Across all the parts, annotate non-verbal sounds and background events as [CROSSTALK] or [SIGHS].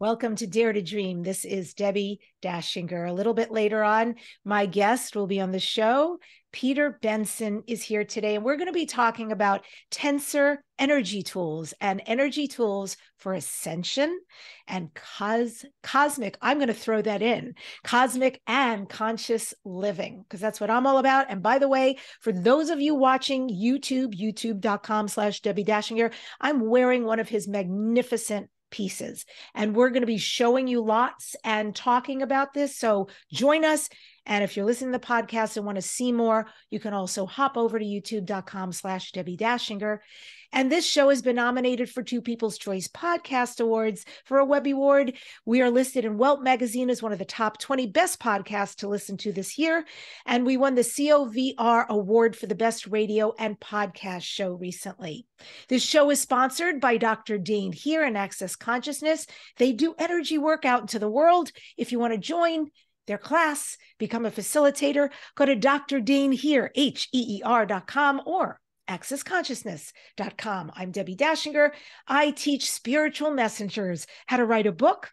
Welcome to Dare to Dream. This is Debbi Dachinger. A little bit later on, my guest will be on the show. Peter Benson is here today, and we're going to be talking about tensor energy tools and energy tools for ascension and cos- cosmic. I'm going to throw that in cosmic and conscious living, because that's what I'm all about. And by the way, for those of you watching YouTube, youtube.com slash Debbi Dachinger, I'm wearing one of his magnificent pieces. And we're going to be showing you lots and talking about this. So join us. And if you're listening to the podcast and want to see more, you can also hop over to youtube.com slash Debbi Dachinger. And this show has been nominated for two People's Choice Podcast Awards for a Webby Award. We are listed in Welt Magazine as one of the top 20 best podcasts to listen to this year. And we won the COVR Award for the best radio and podcast show recently. This show is sponsored by Dr. Dain Heer and Access Consciousness. They do energy work out into the world. If you want to join, their class, become a facilitator, go to Dr. Dain Heer, H-E-E-R.com or accessconsciousness.com. I'm Debbi Dachinger. I teach spiritual messengers how to write a book.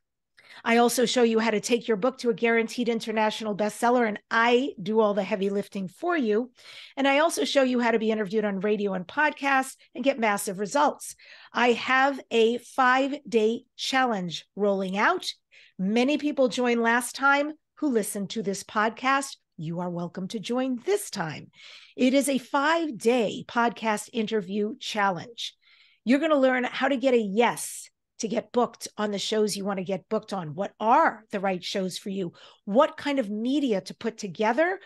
I also show you how to take your book to a guaranteed international bestseller, and I do all the heavy lifting for you. And I also show you how to be interviewed on radio and podcasts and get massive results. I have a five day challenge rolling out. Many people joined last time who listened to this podcast you are welcome to join this time. It is a five day podcast interview challenge. You're going to learn how to get a yes to get booked on the shows you want to get booked on. What are the right shows for you? What kind of media to put together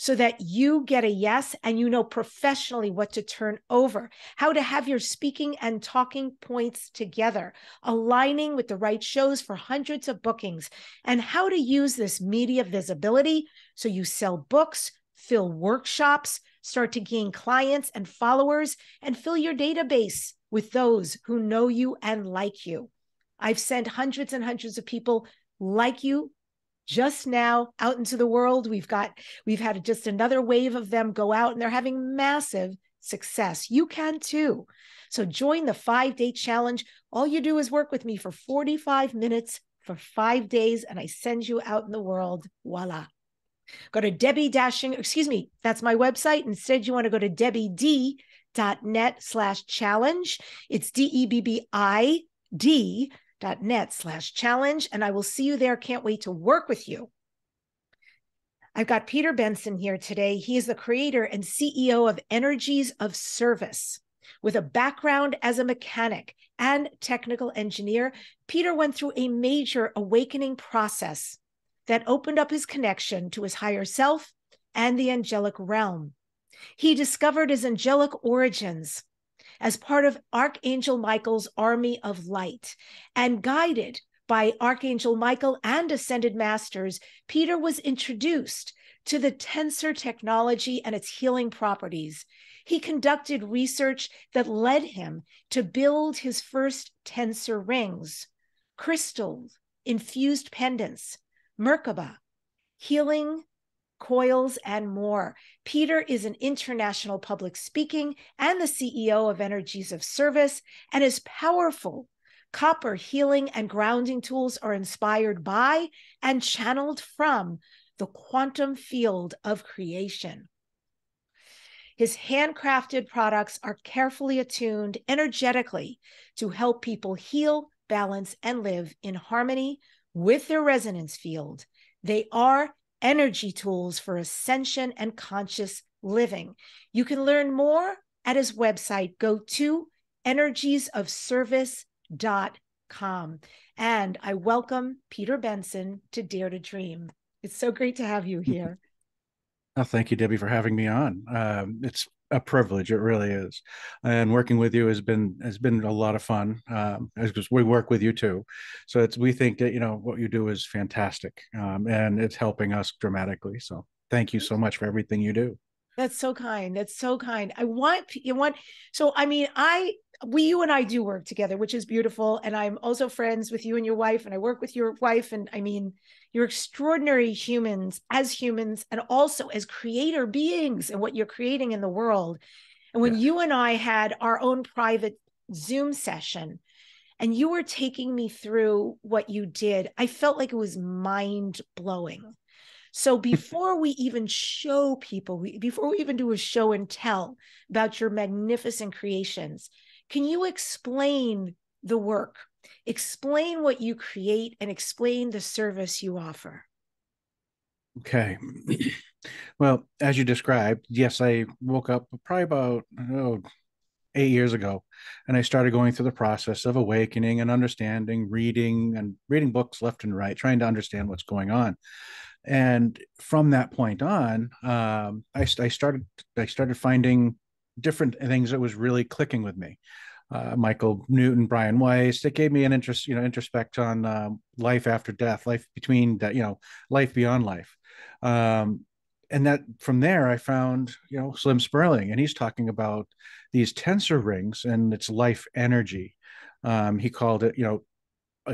so that you get a yes and you know professionally what to turn over, how to have your speaking and talking points together, aligning with the right shows for hundreds of bookings, and how to use this media visibility so you sell books, fill workshops, start to gain clients and followers, and fill your database with those who know you and like you. I've sent hundreds and hundreds of people like you just now out into the world. We've got, we've had just another wave of them go out and they're having massive success. You can too. So join the five day challenge. All you do is work with me for 45 minutes for five days, and I send you out in the world. Voila. Go to Debbie Dashing, excuse me, that's my website. Instead, you want to go to Debbi D dot net slash challenge. It's D E B B I D net slash challenge. And I will see you there. Can't wait to work with you. I've got Peter Benson here today. He is the creator and CEO of Energies of Service. With a background as a mechanic and technical engineer, Peter went through a major awakening process that opened up his connection to his higher self and the angelic realm. He discovered his angelic origins as part of Archangel Michael's army of light and guided by Archangel Michael and ascended masters, Peter was introduced to the tensor technology and its healing properties. He conducted research that led him to build his first tensor rings, crystals, infused pendants, Merkaba, healing coils, and more. Peter is an international public speaking and the CEO of Energies of Service, and is powerful copper healing and grounding tools are inspired by and channeled from the quantum field of creation. His handcrafted products are carefully attuned energetically to help people heal, balance, and live in harmony with their resonance field. They are energy tools for ascension and conscious living. You can learn more at his website. Go to energiesofservice.com. And I welcome Peter Benson to Dare to Dream. It's so great to have you here. [LAUGHS] Oh, thank you, Debbi, for having me on. Um, it's a privilege. It really is, and working with you has been has been a lot of fun. Um, because we work with you too, so it's we think that you know what you do is fantastic, um, and it's helping us dramatically. So thank you so much for everything you do. That's so kind. That's so kind. I want you want so I mean I we you and I do work together, which is beautiful. And I'm also friends with you and your wife, and I work with your wife. And I mean, you're extraordinary humans as humans and also as creator beings and what you're creating in the world. And when you and I had our own private Zoom session, and you were taking me through what you did. I felt like it was mind blowing. So [LAUGHS] before we even show people, we, before we even do a show and tell about your magnificent creations, can you explain the work? Explain what you create and explain the service you offer. Okay. [CLEARS THROAT] Well, as you described, yes, I woke up probably about oh, eight years ago, and I started going through the process of awakening and understanding, reading and reading books left and right, trying to understand what's going on. And from that point on, um, I, I started I started finding different things that was really clicking with me. Uh, Michael Newton, Brian Weiss. It gave me an interest, you know, introspect on um, life after death, life between that, you know, life beyond life. Um, and that from there, I found, you know, Slim Spurling, and he's talking about these tensor rings and its life energy. Um, he called it, you know,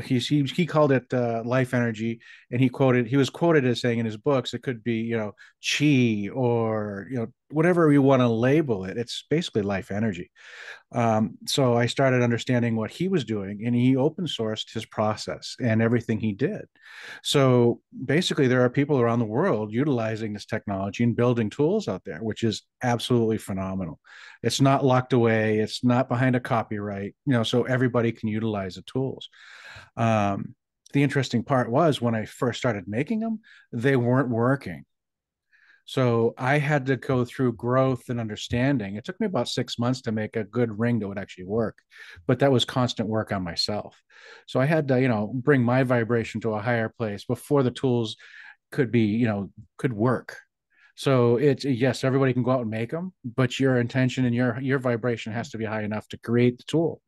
he, he, he called it uh, life energy. And he quoted he was quoted as saying in his books it could be you know chi or you know whatever you want to label it it's basically life energy. Um, so i started understanding what he was doing and he open sourced his process and everything he did. So basically there are people around the world utilizing this technology and building tools out there which is absolutely phenomenal. It's not locked away it's not behind a copyright you know so everybody can utilize the tools um, the interesting part was when I first started making them, they weren't working. So I had to go through growth and understanding. It took me about six months to make a good ring that would actually work, but that was constant work on myself. So I had to, you know, bring my vibration to a higher place before the tools could be, you know, could work. So it's yes, everybody can go out and make them, but your intention and your your vibration has to be high enough to create the tool.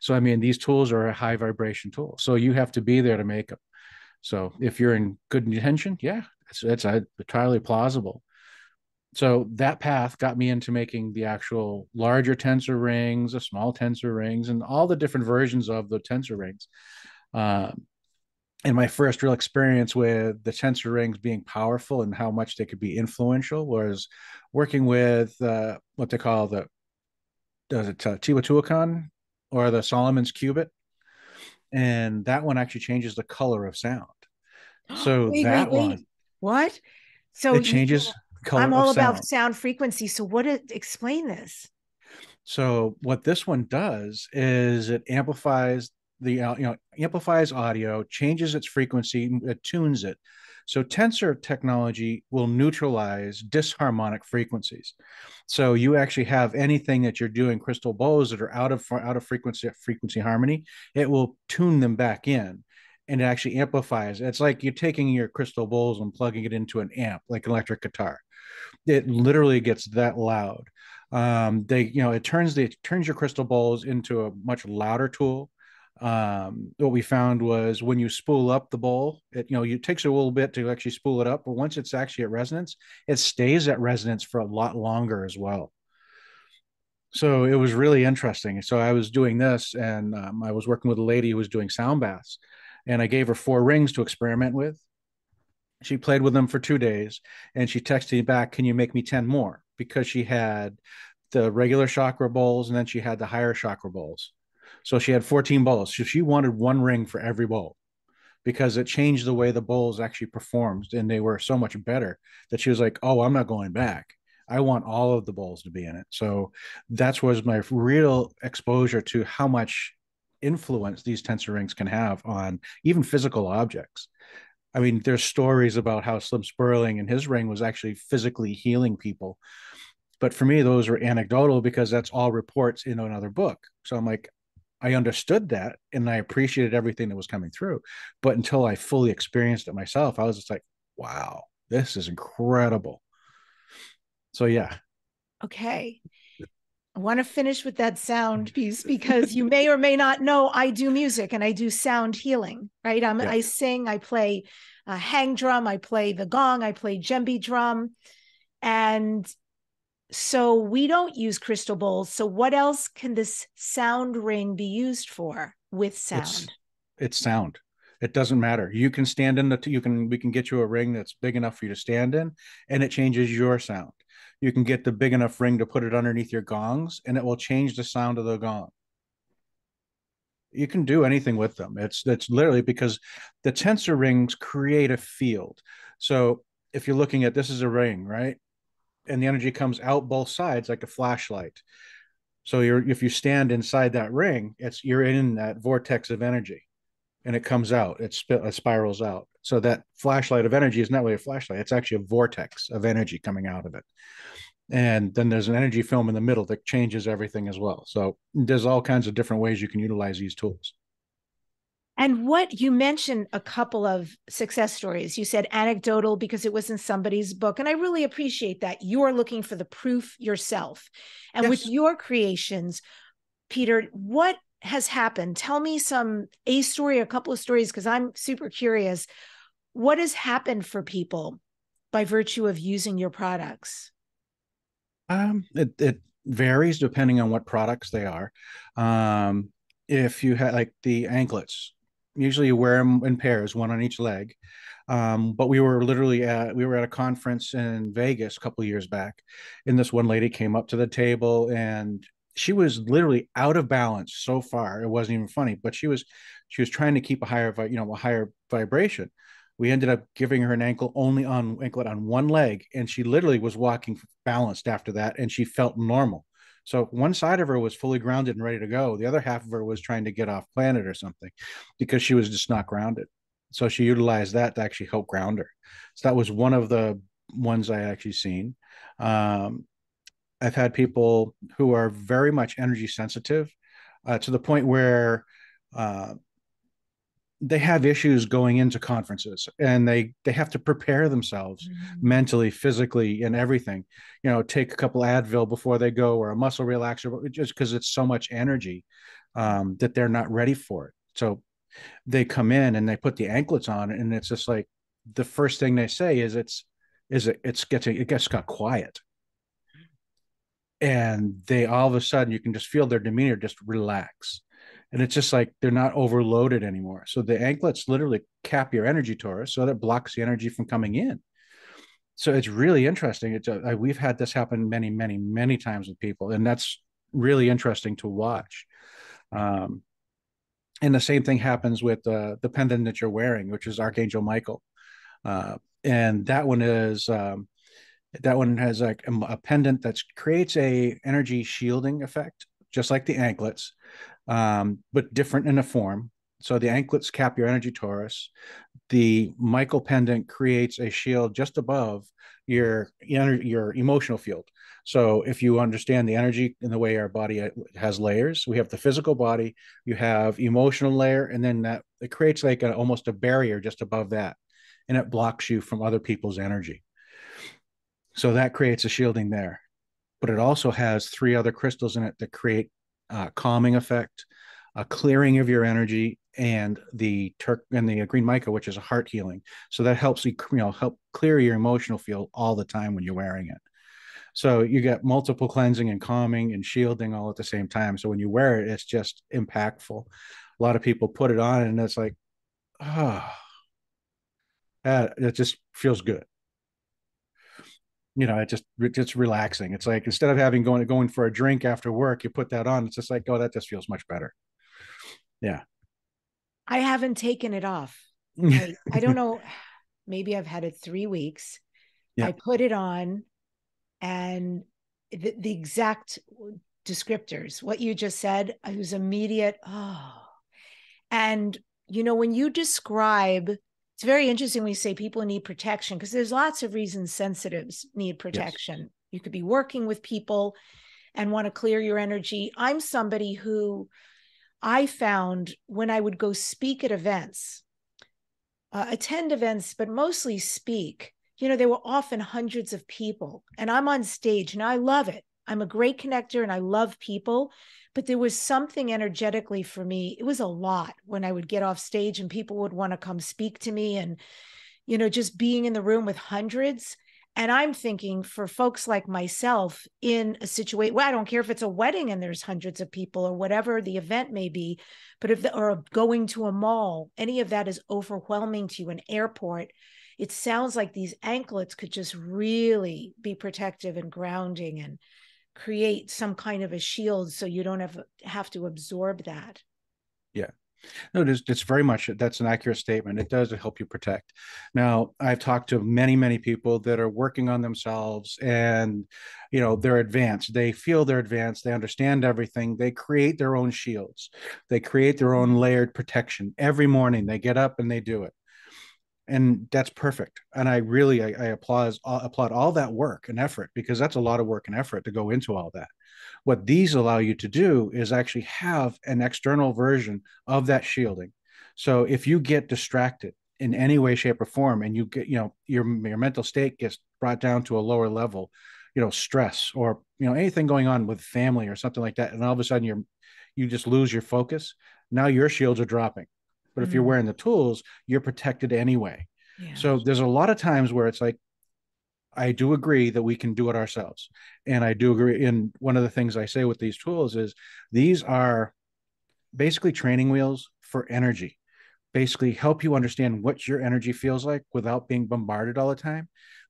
So I mean, these tools are a high vibration tool, so you have to be there to make them. So if you're in good intention, yeah, it's it's entirely plausible. So that path got me into making the actual larger tensor rings, the small tensor rings, and all the different versions of the tensor rings. Um, and my first real experience with the tensor rings being powerful and how much they could be influential was working with uh, what they call the does it uh, Teotihuacan or the Solomon's cubit, and that one actually changes the color of sound. [GASPS] So wait, that wait, wait. one, what? So it changes you, color. I'm all about sound frequency. So what? It, explain this. So what this one does is it amplifies the you know amplifies audio, changes its frequency, it tunes it. So tensor technology will neutralize disharmonic frequencies. So you actually have anything that you're doing crystal bows that are out of out of frequency frequency harmony, it will tune them back in and it actually amplifies. It's like you're taking your crystal bowls and plugging it into an amp, like an electric guitar. It literally gets that loud. Um, they, you know, it turns the it turns your crystal bowls into a much louder tool um, what we found was when you spool up the bowl, it you know it takes a little bit to actually spool it up, but once it's actually at resonance, it stays at resonance for a lot longer as well. So it was really interesting. So I was doing this, and um, I was working with a lady who was doing sound baths, and I gave her four rings to experiment with. She played with them for two days, and she texted me back, "Can you make me ten more?" Because she had the regular chakra bowls, and then she had the higher chakra bowls so she had 14 bowls. She wanted one ring for every bowl because it changed the way the bowls actually performed and they were so much better that she was like, "Oh, I'm not going back. I want all of the bowls to be in it." So that's was my real exposure to how much influence these tensor rings can have on even physical objects. I mean, there's stories about how Slim Spurling and his ring was actually physically healing people. But for me, those were anecdotal because that's all reports in another book. So I'm like, I understood that and I appreciated everything that was coming through. But until I fully experienced it myself, I was just like, wow, this is incredible. So, yeah. Okay. I want to finish with that sound [LAUGHS] piece because you may or may not know I do music and I do sound healing, right? Yeah. I sing, I play a hang drum, I play the gong, I play djembe drum. And so we don't use crystal bowls. So what else can this sound ring be used for with sound? It's, it's sound. It doesn't matter. You can stand in the you can we can get you a ring that's big enough for you to stand in and it changes your sound. You can get the big enough ring to put it underneath your gongs and it will change the sound of the gong. you can do anything with them. It's it's literally because the tensor rings create a field. So if you're looking at this is a ring, right? And the energy comes out both sides like a flashlight. So you're if you stand inside that ring, it's you're in that vortex of energy, and it comes out. It, sp- it spirals out. So that flashlight of energy is not really a flashlight. It's actually a vortex of energy coming out of it. And then there's an energy film in the middle that changes everything as well. So there's all kinds of different ways you can utilize these tools. And what you mentioned a couple of success stories. You said anecdotal because it was in somebody's book. And I really appreciate that. You're looking for the proof yourself. And yes. with your creations, Peter, what has happened? Tell me some a story, a couple of stories, because I'm super curious. What has happened for people by virtue of using your products? Um, it, it varies depending on what products they are. Um, if you had like the anklets, usually you wear them in pairs, one on each leg. Um, but we were literally at we were at a conference in Vegas a couple years back, and this one lady came up to the table and she was literally out of balance so far it wasn't even funny. But she was she was trying to keep a higher you know a higher vibration. We ended up giving her an ankle only on anklet on one leg, and she literally was walking balanced after that, and she felt normal. So one side of her was fully grounded and ready to go. The other half of her was trying to get off planet or something because she was just not grounded. So she utilized that to actually help ground her. So that was one of the ones I actually seen. Um, I've had people who are very much energy sensitive uh, to the point where uh, they have issues going into conferences and they they have to prepare themselves mm-hmm. mentally physically and everything. You know take a couple advil before they go or a muscle relaxer just because it's so much energy um, that they're not ready for it. So they come in and they put the anklets on and it's just like the first thing they say is it's is it it's getting it gets got quiet. And they all of a sudden you can just feel their demeanor just relax and it's just like they're not overloaded anymore. So the anklets literally cap your energy torus, so that blocks the energy from coming in. So it's really interesting. It's a, we've had this happen many, many, many times with people, and that's really interesting to watch. Um, and the same thing happens with uh, the pendant that you're wearing, which is Archangel Michael, uh, and that one is um, that one has like a, a pendant that creates a energy shielding effect, just like the anklets um, but different in a form. So the anklets cap your energy torus. The Michael pendant creates a shield just above your your emotional field. So if you understand the energy in the way our body uh, has layers, we have the physical body, you have emotional layer, and then that it creates like a, almost a barrier just above that, and it blocks you from other people's energy. So that creates a shielding there. But it also has three other crystals in it that create uh, calming effect, a clearing of your energy, and the Turk and the green mica, which is a heart healing. So that helps you, you know, help clear your emotional field all the time when you're wearing it. So you get multiple cleansing and calming and shielding all at the same time. So when you wear it, it's just impactful. A lot of people put it on and it's like, oh, that, it just feels good you know, it just it's relaxing. It's like instead of having going going for a drink after work, you put that on. It's just like, oh, that just feels much better. Yeah. I haven't taken it off. [LAUGHS] I, I don't know. [SIGHS] Maybe I've had it three weeks. Yeah. I put it on, and the, the exact descriptors, what you just said, I was immediate. Oh, and you know when you describe it's very interesting when you say people need protection because there's lots of reasons sensitives need protection. Yes. You could be working with people and want to clear your energy. I'm somebody who I found when I would go speak at events, uh, attend events, but mostly speak. You know, there were often hundreds of people, and I'm on stage and I love it. I'm a great connector and I love people but there was something energetically for me it was a lot when i would get off stage and people would want to come speak to me and you know just being in the room with hundreds. And i'm thinking for folks like myself in a situation well i don't care if it's a wedding and there's hundreds of people or whatever the event may be but if the, or going to a mall any of that is overwhelming to you an airport it sounds like these anklets could just really be protective and grounding and create some kind of a shield so you don't have have to absorb that Yeah. No, it is, it's very much that's an accurate statement. It does help you protect. Now, I've talked to many, many people that are working on themselves and, you know, they're advanced. They feel they're advanced. They understand everything. They create their own shields. They create their own layered protection. Every morning they get up and they do it. And that's perfect. And I really, I, I applaud, uh, applaud all that work and effort because that's a lot of work and effort to go into all that. What these allow you to do is actually have an external version of that shielding. So if you get distracted in any way, shape, or form, and you get, you know, your your mental state gets brought down to a lower level, you know, stress or you know anything going on with family or something like that, and all of a sudden you're you just lose your focus. Now your shields are dropping. But if mm you're wearing the tools, you're protected anyway. Yeah. So there's a lot of times where it's like I do agree that we can do it ourselves. And I do agree. And one of the things I say with these tools is these are basically training wheels for energy, basically help you understand what your energy feels like without being bombarded all the time.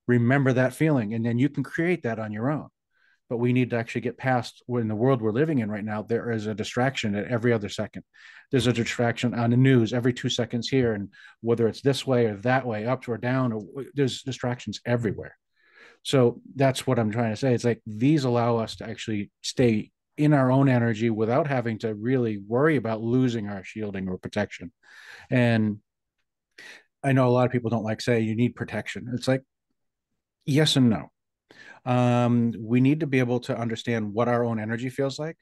Remember that feeling, and then you can create that on your own. But we need to actually get past when the world we're living in right now, there is a distraction at every other second. There's a distraction on the news every two seconds here. And whether it's this way or that way, up or down, or there's distractions everywhere so that's what I'm trying to say. It's like these allow us to actually stay in our own energy without having to really worry about losing our shielding or protection. And I know a lot of people don't like say you need protection. It's like yes and no. Um, we need to be able to understand what our own energy feels like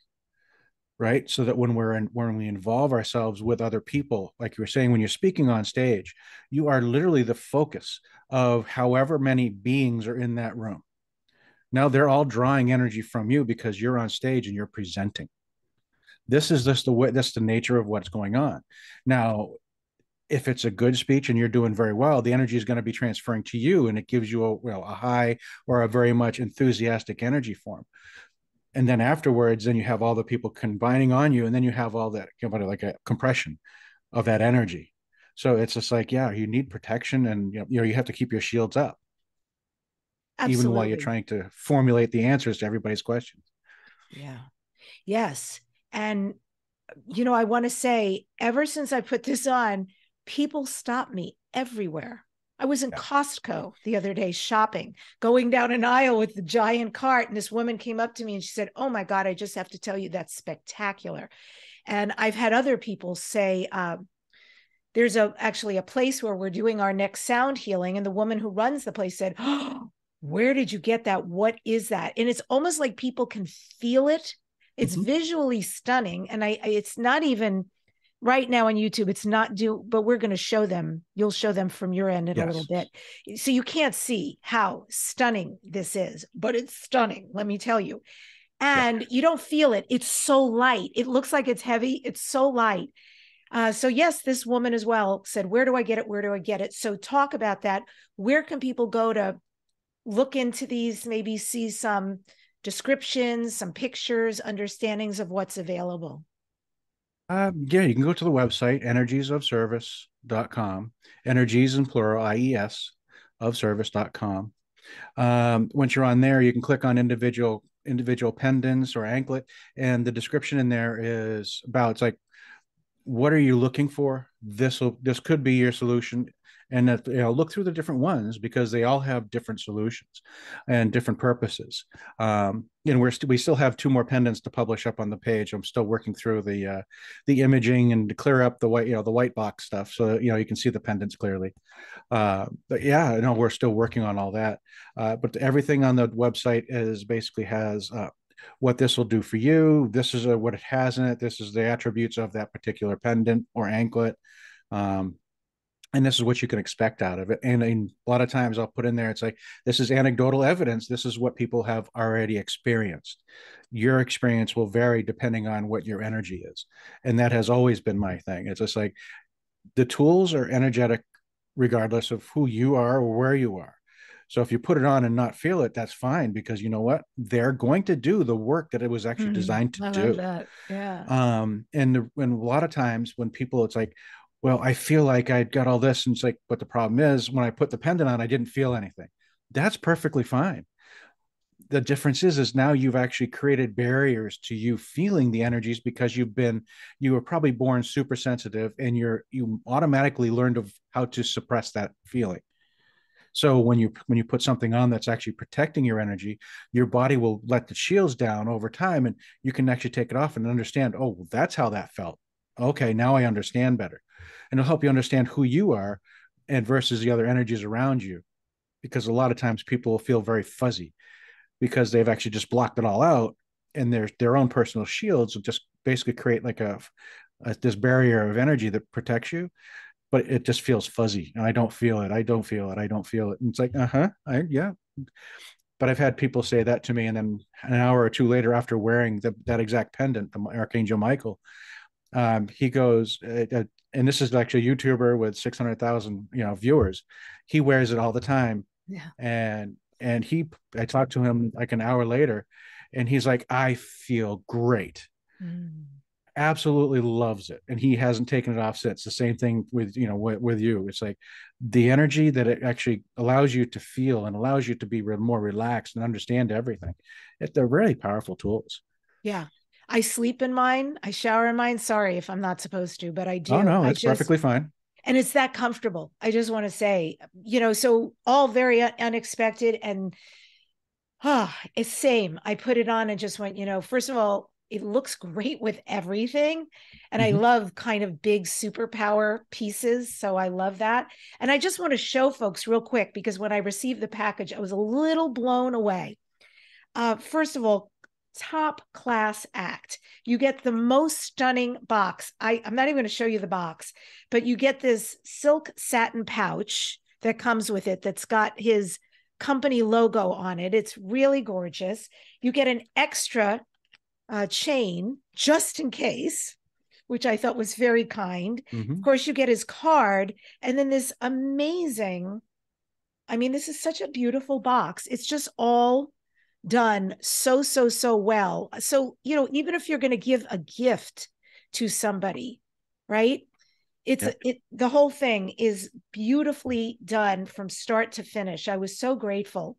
right? So that when we're in when we involve ourselves with other people like you were saying when you're speaking on stage you are literally the focus of however many beings are in that room. Now they're all drawing energy from you because you're on stage and you're presenting. This is just the way that's the nature of what's going on. Now if it's a good speech and you're doing very well the energy is going to be transferring to you and it gives you a well a high or a very much enthusiastic energy form. And then afterwards then you have all the people combining on you and then you have all that like a compression of that energy. So it's just like yeah you need protection and you know, you know you have to keep your shields up. Absolutely. even while you're trying to formulate the answers to everybody's questions. Yeah. Yes. And you know i want to say ever since i put this on people stop me everywhere I was in yeah. Costco the other day shopping, going down an aisle with the giant cart, and this woman came up to me and she said, "Oh my God, I just have to tell you that's spectacular." And I've had other people say, um, "There's a actually a place where we're doing our next sound healing," and the woman who runs the place said, "Oh, where did you get that? What is that?" And it's almost like people can feel it. It's mm-hmm. visually stunning, and I, I it's not even right now on YouTube, it's not due, but we're going to show them. You'll show them from your end in yes. a little bit. So you can't see how stunning this is, but it's stunning, let me tell you. And yeah. you don't feel it. It's so light. It looks like it's heavy. It's so light. Uh, so yes, this woman as well said, "Where do I get it? Where do I get it?" So talk about that. Where can people go to look into these? Maybe see some descriptions, some pictures, understandings of what's available. Uh, yeah, you can go to the website, energiesofservice.com, energies in plural, IES, of service.com. Um, once you're on there, you can click on individual individual pendants or anklet, and the description in there is about it's like, what are you looking for? This will this could be your solution and that you know look through the different ones because they all have different solutions and different purposes um, and we're st- we still have two more pendants to publish up on the page i'm still working through the uh, the imaging and to clear up the white you know the white box stuff so you know you can see the pendants clearly uh, but yeah no we're still working on all that uh, but everything on the website is basically has uh, what this will do for you. This is a, what it has in it. This is the attributes of that particular pendant or anklet. Um, and this is what you can expect out of it. And, and, a lot of times I'll put in there, it's like, this is anecdotal evidence. This is what people have already experienced. Your experience will vary depending on what your energy is. And that has always been my thing. It's just like the tools are energetic regardless of who you are or where you are. So if you put it on and not feel it, that's fine because you know what? They're going to do the work that it was actually mm, designed to I do. That. Yeah. Um, and, the, and a lot of times when people, it's like, well, I feel like I got all this. And it's like, but the problem is when I put the pendant on, I didn't feel anything. That's perfectly fine. the difference is is now you've actually created barriers to you feeling the energies because you've been you were probably born super sensitive and you're you automatically learned of how to suppress that feeling so when you when you put something on that's actually protecting your energy your body will let the shields down over time and you can actually take it off and understand oh that's how that felt okay now i understand better and it'll help you understand who you are and versus the other energies around you because a lot of times people feel very fuzzy because they've actually just blocked it all out and their their own personal shields will just basically create like a, a this barrier of energy that protects you but it just feels fuzzy. And i don't feel it. I don't feel it. I don't feel it. And it's like uh-huh I, yeah. But i've had people say that to me and then an hour or two later after wearing the, that exact pendant the archangel michael um, he goes uh, uh and this is actually a youtuber with 600000 you know viewers. He wears it all the time. Yeah. And and he i talked to him like an hour later and he's like i feel great. Mm. absolutely loves it. And he hasn't taken it off since. The same thing with you know with, with you. It's like the energy that it actually allows you to feel and allows you to be more relaxed and understand everything. It, they're really powerful tools. Yeah I sleep in mine. I shower in mine. Sorry if I'm not supposed to, but I do. Oh no, it's just, perfectly fine and it's that comfortable i just want to say you know so all very unexpected and ah oh, it's same i put it on and just went you know first of all it looks great with everything and mm-hmm. i love kind of big superpower pieces so i love that and i just want to show folks real quick because when i received the package i was a little blown away uh, first of all top class act. You get the most stunning box. I, I'm not even going to show you the box, but you get this silk satin pouch that comes with it that's got his company logo on it. It's really gorgeous. You get an extra uh, chain just in case, which I thought was very kind. Mm-hmm. Of course, you get his card and then this amazing. I mean, this is such a beautiful box. It's just all done so so so well. So you know even if you're going to give a gift to somebody right? It's yep. it the whole thing is beautifully done from start to finish. I was so grateful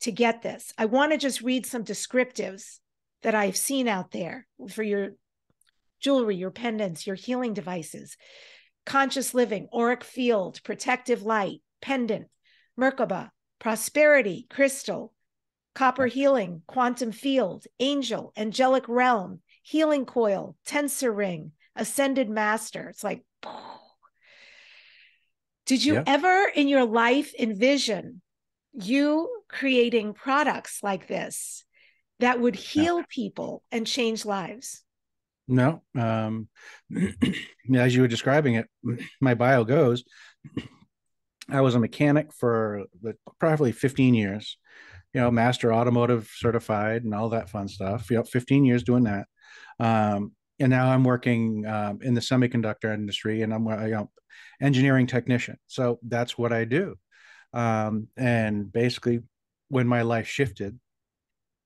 to get this. I want to just read some descriptives that i've seen out there for your jewelry your pendants your healing devices. Conscious living auric field protective light pendant merkaba prosperity crystal copper healing, quantum field, angel, angelic realm, healing coil, tensor ring, ascended master. It's like, [SIGHS] did you yeah. ever in your life envision you creating products like this that would heal no. people and change lives? No. Um, [CLEARS THROAT] as you were describing it, [CLEARS THROAT] my bio goes, [CLEARS THROAT] I was a mechanic for probably 15 years you know, master automotive certified and all that fun stuff. Yep, 15 years doing that. Um, and now I'm working um, in the semiconductor industry and I'm a you know, engineering technician. So that's what I do. Um, and basically, when my life shifted,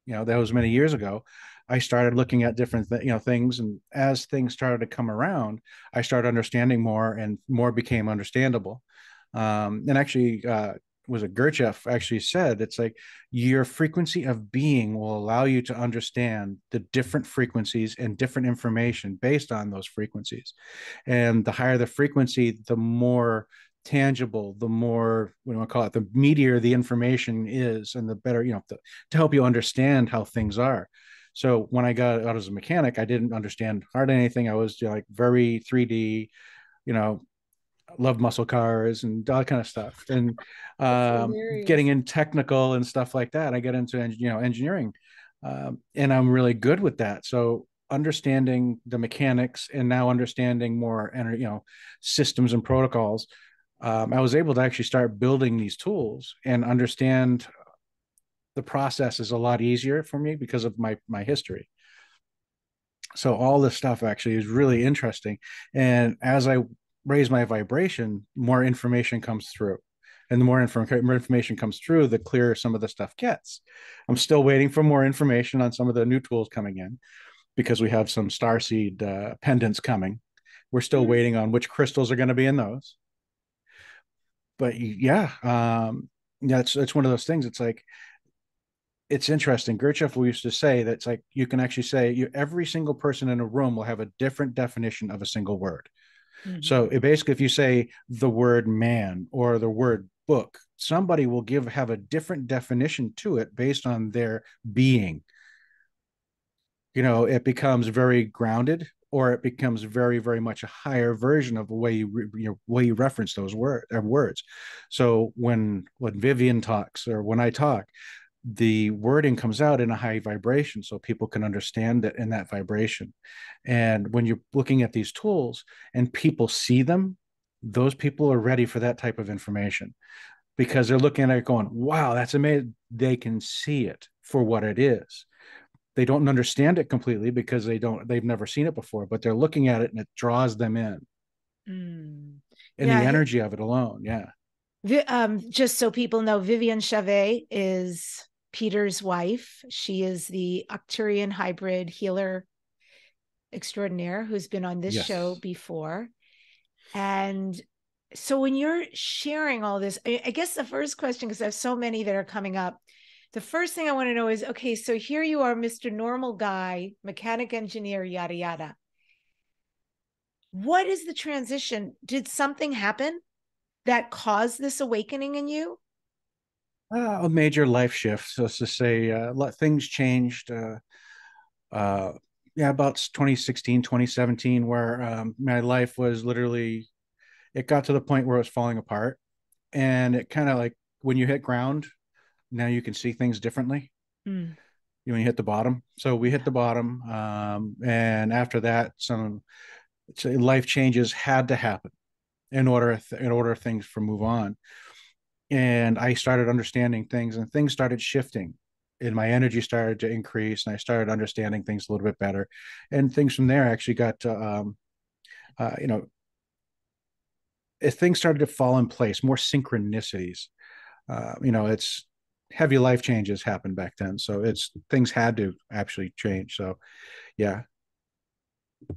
you know, that was many years ago, I started looking at different, th- you know, things. And as things started to come around, I started understanding more and more became understandable. Um, and actually, uh, was a Gurdjieff actually said it's like your frequency of being will allow you to understand the different frequencies and different information based on those frequencies. And the higher the frequency the more tangible the more what do I call it the meatier the information is and the better you know to, to help you understand how things are. So when I got out as a mechanic I didn't understand hardly anything. I was like very 3D you know love muscle cars and all that kind of stuff. And um, getting in technical and stuff like that i get into you know engineering um, and i'm really good with that. So understanding the mechanics and now understanding more and you know systems and protocols um, i was able to actually start building these tools and understand the process is a lot easier for me because of my my history. So all this stuff actually is really interesting. And as i raise my vibration, more information comes through. And the more, more information comes through, the clearer some of the stuff gets. I'm still waiting for more information on some of the new tools coming in because we have some starseed uh, pendants coming. We're still mm-hmm. waiting on which crystals are going to be in those. But yeah, um, yeah, it's it's one of those things. It's like it's interesting. Gurdjieff used to say that it's like you can actually say you every single person in a room will have a different definition of a single word. Mm-hmm. So it basically, if you say the word man or the word book, somebody will give have a different definition to it based on their being. You know, it becomes very grounded, or it becomes very, very much a higher version of the way you, re, you know, way you reference those word, uh, words. So when when Vivian talks or when I talk, the wording comes out in a high vibration so people can understand it in that vibration. And when you're looking at these tools and people see them those people are ready for that type of information because they're looking at it going wow that's amazing. They can see it for what it is. They don't understand it completely because they don't they've never seen it before but they're looking at it and it draws them in. Mm. and yeah, the energy of it alone yeah. Um, just so people know, Vivian Chauvet is Peter's wife. She is the Arcturian hybrid healer extraordinaire who's been on this yes. show before. And so when you're sharing all this, I guess the first question, because I have so many that are coming up, the first thing I want to know is okay, so here you are, Mr. Normal Guy, mechanic engineer, yada, yada. What is the transition? Did something happen that caused this awakening in you? Uh, a major life shift. So to say, uh, things changed. Uh, uh, yeah, about 2016, 2017, where um, my life was literally, it got to the point where it was falling apart, and it kind of like when you hit ground, now you can see things differently. Mm. When you hit the bottom, so we hit the bottom, um, and after that, some life changes had to happen in order in order things for move on and I started understanding things and things started shifting and my energy started to increase and I started understanding things a little bit better and things from there actually got to, um, uh, you know as things started to fall in place more synchronicities. Uh, you know it's heavy life changes happened back then so it's things had to actually change so yeah.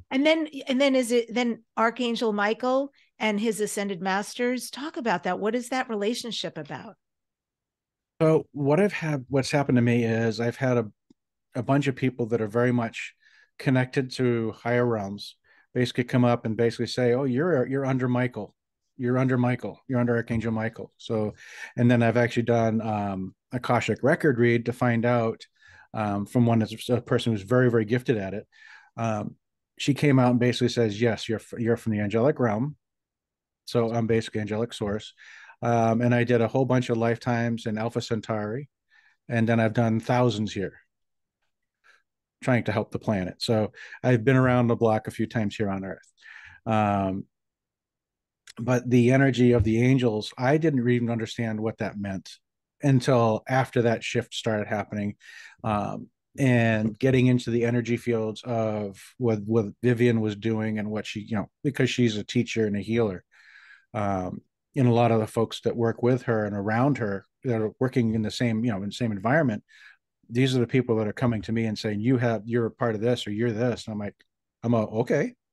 And then and then is it then archangel michael and his ascended masters. Talk about that. What is that relationship about? So what i've had what's happened to me is i've had a, a bunch of people that are very much connected to higher realms basically come up and basically say oh you're you're under michael. You're under michael. You're under archangel michael. So and then i've actually done um akashic record read to find out um, from one that's a person who's very very gifted at it. Um, she came out and basically says yes you're you're from the angelic realm so I'm basically angelic source. Um, and I did a whole bunch of lifetimes in Alpha Centauri. And then I've done thousands here trying to help the planet. So I've been around the block a few times here on Earth. Um, but the energy of the angels, I didn't even understand what that meant until after that shift started happening. Um, and getting into the energy fields of what what Vivian was doing and what she, you know, because she's a teacher and a healer um, and a lot of the folks that work with her and around her that are working in the same you know in the same environment these are the people that are coming to me and saying you have you're a part of this or you're this. And i'm like i'm a okay. [LAUGHS]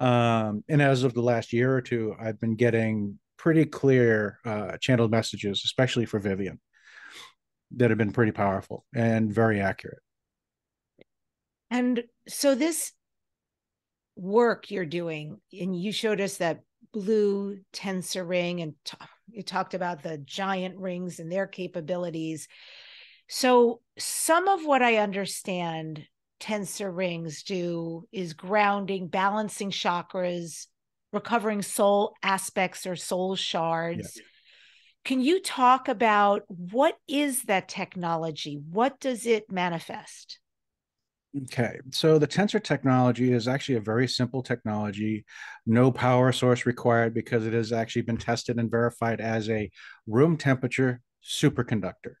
Um, and as of the last year or two i've been getting pretty clear uh, channeled messages especially for vivian that have been pretty powerful and very accurate. And so this work you're doing and you showed us that blue tensor ring and t- you talked about the giant rings and their capabilities. So some of what i understand tensor rings do is grounding balancing chakras recovering soul aspects or soul shards. Yeah. can you talk about what is that technology? What does it manifest Okay, so the tensor technology is actually a very simple technology, no power source required because it has actually been tested and verified as a room temperature superconductor.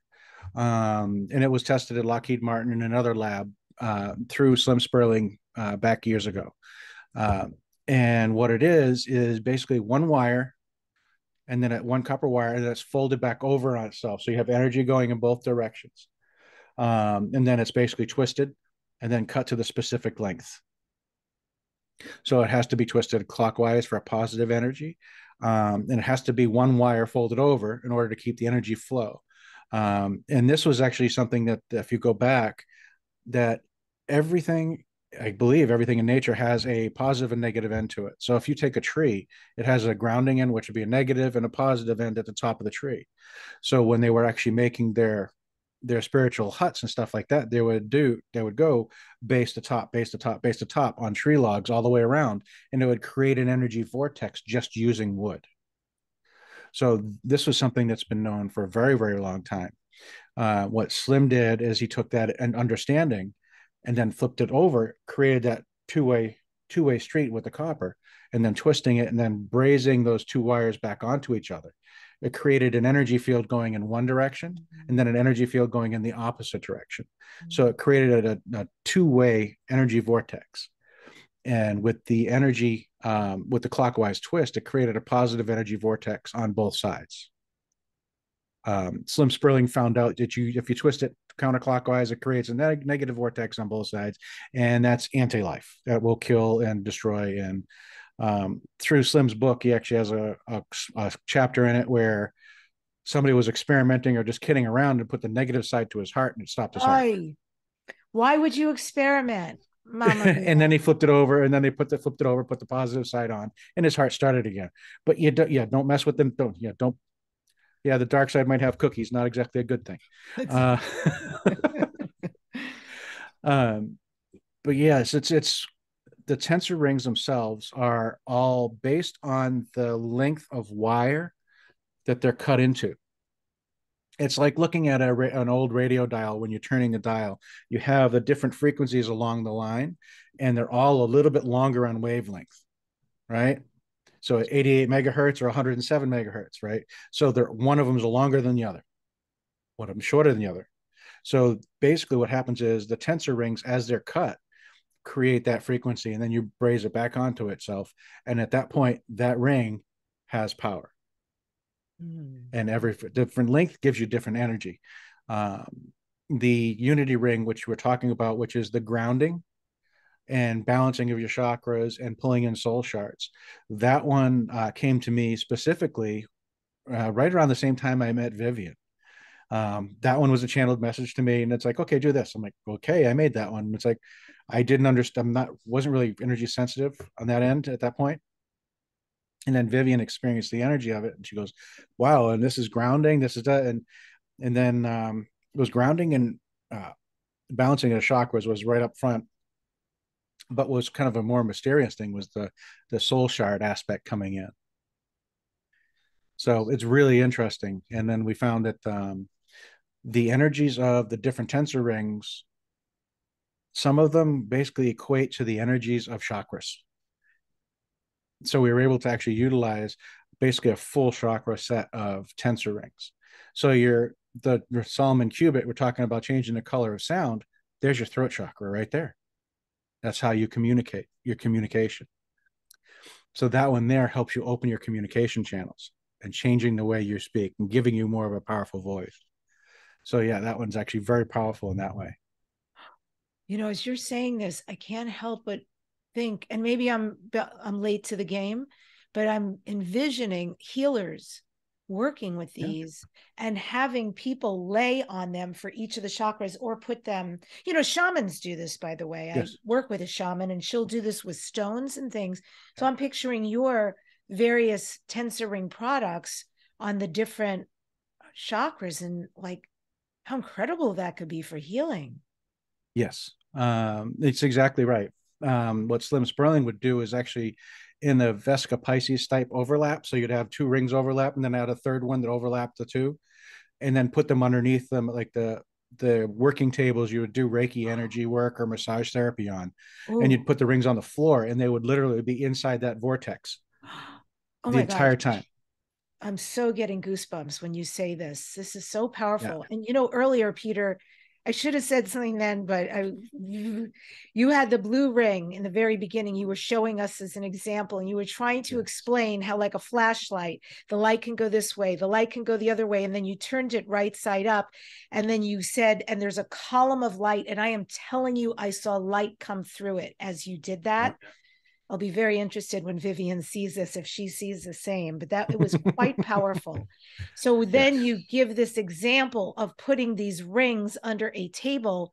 Um, and it was tested at Lockheed Martin in another lab uh, through Slim Spurling uh, back years ago. Uh, and what it is, is basically one wire and then at one copper wire that's folded back over on itself. So you have energy going in both directions. Um, and then it's basically twisted and then cut to the specific length. So it has to be twisted clockwise for a positive energy. Um, and it has to be one wire folded over in order to keep the energy flow. Um, and this was actually something that, if you go back, that everything I believe everything in nature has a positive and negative end to it. So if you take a tree, it has a grounding end, which would be a negative, and a positive end at the top of the tree. So when they were actually making their their spiritual huts and stuff like that, they would do they would go base to top, base to top, base to top on tree logs all the way around, and it would create an energy vortex just using wood. So this was something that's been known for a very, very long time. Uh, what Slim did is he took that and understanding and then flipped it over, created that two-way two-way street with the copper, and then twisting it and then brazing those two wires back onto each other. It created an energy field going in one direction mm-hmm. and then an energy field going in the opposite direction. Mm-hmm. So it created a, a two-way energy vortex. And with the energy, um, with the clockwise twist, it created a positive energy vortex on both sides. Um, Slim Spurling found out that you, if you twist it counterclockwise, it creates a neg- negative vortex on both sides, and that's anti-life that will kill and destroy. And um, through Slim's book, he actually has a, a, a, chapter in it where somebody was experimenting or just kidding around and put the negative side to his heart, and it stopped his heart. Why would you experiment? Mama [LAUGHS] and then he flipped it over, and then they put the flipped it over, put the positive side on, and his heart started again. But you don't, yeah, don't mess with them. Don't, yeah, don't yeah, the dark side might have cookies, not exactly a good thing. [LAUGHS] Uh, [LAUGHS] um, but yes, it's it's the tensor rings themselves are all based on the length of wire that they're cut into. It's like looking at a, an old radio dial when you're turning the dial. You have the different frequencies along the line, and they're all a little bit longer on wavelength, right? So 88 megahertz or 107 megahertz, right? So they're one of them is longer than the other, one of them shorter than the other. So basically, what happens is the tensor rings, as they're cut, create that frequency, and then you braze it back onto itself. And at that point, that ring has power. Mm. And every different length gives you different energy. Um, the unity ring, which we're talking about, which is the grounding and balancing of your chakras and pulling in soul shards. That one uh, came to me specifically uh, right around the same time I met Vivian. Um, that one was a channeled message to me, and it's like, okay, do this. I'm like, okay, I made that one. It's like, I didn't understand. I'm not wasn't really energy sensitive on that end at that point. And then Vivian experienced the energy of it, and she goes, "Wow!" And this is grounding. This is that, and and then um, it was grounding and uh, balancing of chakras was right up front but was kind of a more mysterious thing was the the soul shard aspect coming in so it's really interesting and then we found that um, the energies of the different tensor rings some of them basically equate to the energies of chakras so we were able to actually utilize basically a full chakra set of tensor rings so your the solomon cubit we're talking about changing the color of sound there's your throat chakra right there that's how you communicate your communication. So that one there helps you open your communication channels and changing the way you speak and giving you more of a powerful voice. So yeah, that one's actually very powerful in that way. You know, as you're saying this, I can't help but think, and maybe I'm I'm late to the game, but I'm envisioning healers working with these yeah. and having people lay on them for each of the chakras or put them you know shamans do this by the way yes. i work with a shaman and she'll do this with stones and things so i'm picturing your various tensor ring products on the different chakras and like how incredible that could be for healing yes um, it's exactly right um, what slim spurling would do is actually in the Vesica Piscis type overlap. So you'd have two rings overlap and then add a third one that overlapped the two and then put them underneath them like the the working tables you would do reiki energy work or massage therapy on Ooh. and you'd put the rings on the floor and they would literally be inside that vortex [GASPS] oh the entire time i'm so getting goosebumps when you say this this is so powerful yeah. and you know earlier peter I should have said something then, but I, you, you had the blue ring in the very beginning. You were showing us as an example, and you were trying to explain how, like a flashlight, the light can go this way, the light can go the other way, and then you turned it right side up, and then you said, "And there's a column of light." And I am telling you, I saw light come through it as you did that. I'll be very interested when Vivian sees this if she sees the same, but that it was [LAUGHS] quite powerful. So then you give this example of putting these rings under a table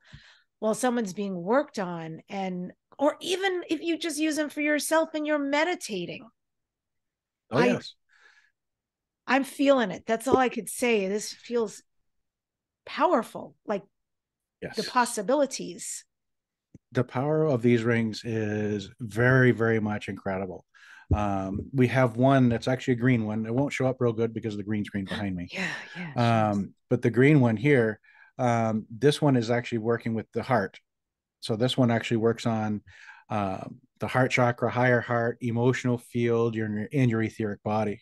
while someone's being worked on and or even if you just use them for yourself and you're meditating. Oh I, yes. I'm feeling it. That's all I could say. This feels powerful, like yes. the possibilities the power of these rings is very, very much incredible. Um, we have one that's actually a green one. It won't show up real good because of the green screen behind me. Yeah, yeah. Um, but the green one here, um, this one is actually working with the heart. So this one actually works on uh, the heart chakra, higher heart, emotional field, your in your etheric body.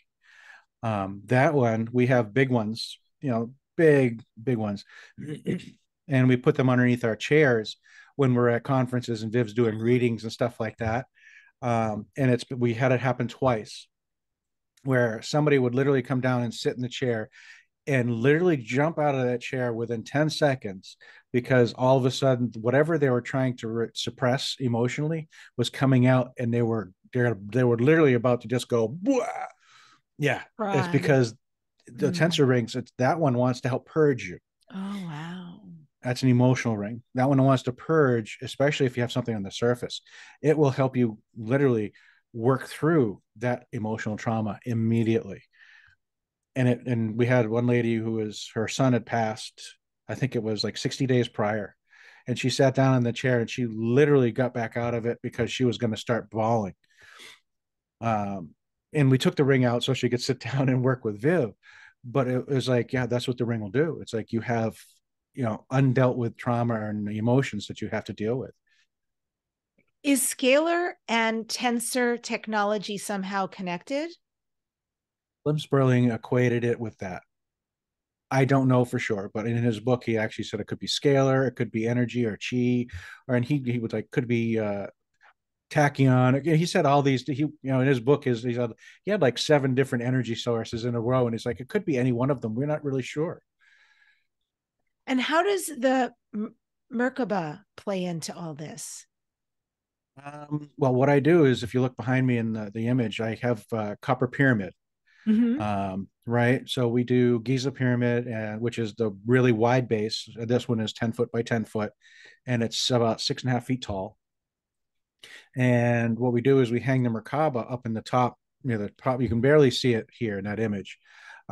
Um, that one we have big ones, you know, big big ones, [CLEARS THROAT] and we put them underneath our chairs when we're at conferences and Viv's doing readings and stuff like that. Um, and it's we had it happen twice where somebody would literally come down and sit in the chair and literally jump out of that chair within 10 seconds because all of a sudden whatever they were trying to re- suppress emotionally was coming out and they were they they were literally about to just go Bwah! yeah right. it's because the mm. tensor rings it's that one wants to help purge you oh wow that's an emotional ring. That one wants to purge, especially if you have something on the surface. It will help you literally work through that emotional trauma immediately. And it and we had one lady who was her son had passed, I think it was like 60 days prior. And she sat down in the chair and she literally got back out of it because she was going to start bawling. Um, and we took the ring out so she could sit [LAUGHS] down and work with Viv. But it was like, yeah, that's what the ring will do. It's like you have you know undealt with trauma and emotions that you have to deal with. Is scalar and tensor technology somehow connected? Slim Spurling equated it with that. I don't know for sure but in his book he actually said it could be scalar it could be energy or chi or and he he was like could be uh tachyon. He said all these he you know in his book is he said he had like seven different energy sources in a row and he's like it could be any one of them. We're not really sure and how does the Merkaba play into all this? Um, well, what I do is, if you look behind me in the, the image, I have a copper pyramid. Mm-hmm. Um, right. So we do Giza pyramid, and which is the really wide base. This one is 10 foot by 10 foot, and it's about six and a half feet tall. And what we do is we hang the Merkaba up in the top, near the top. You can barely see it here in that image.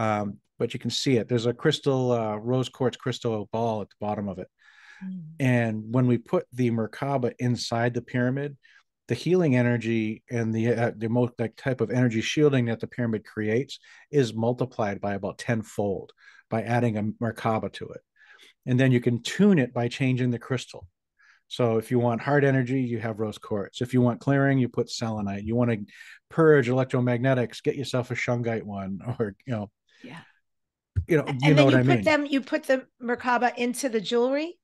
Um, but you can see it. There's a crystal, uh, rose quartz crystal ball at the bottom of it. Mm. And when we put the Merkaba inside the pyramid, the healing energy and the uh, the most like type of energy shielding that the pyramid creates is multiplied by about tenfold by adding a Merkaba to it. And then you can tune it by changing the crystal. So if you want hard energy, you have rose quartz. If you want clearing, you put selenite. You want to purge electromagnetics, get yourself a shungite one, [LAUGHS] or you know, yeah, you know, you know what you I put mean. Them, you put the Merkaba into the jewelry.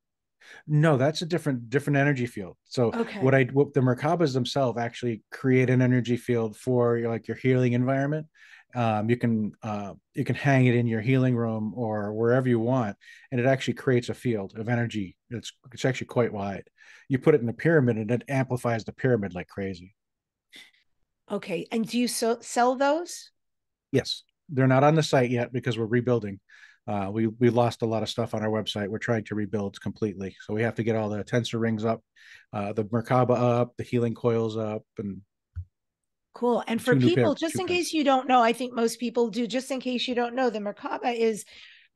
No, that's a different different energy field. So okay. what I what the Merkabas themselves actually create an energy field for your, like your healing environment. Um, you can uh, you can hang it in your healing room or wherever you want, and it actually creates a field of energy. It's it's actually quite wide. You put it in a pyramid, and it amplifies the pyramid like crazy. Okay, and do you so, sell those? Yes they're not on the site yet because we're rebuilding. Uh, we we lost a lot of stuff on our website. We're trying to rebuild completely, so we have to get all the tensor rings up, uh, the Merkaba up, the healing coils up, and cool. And for people, pair, just in case you don't know, I think most people do. Just in case you don't know, the Merkaba is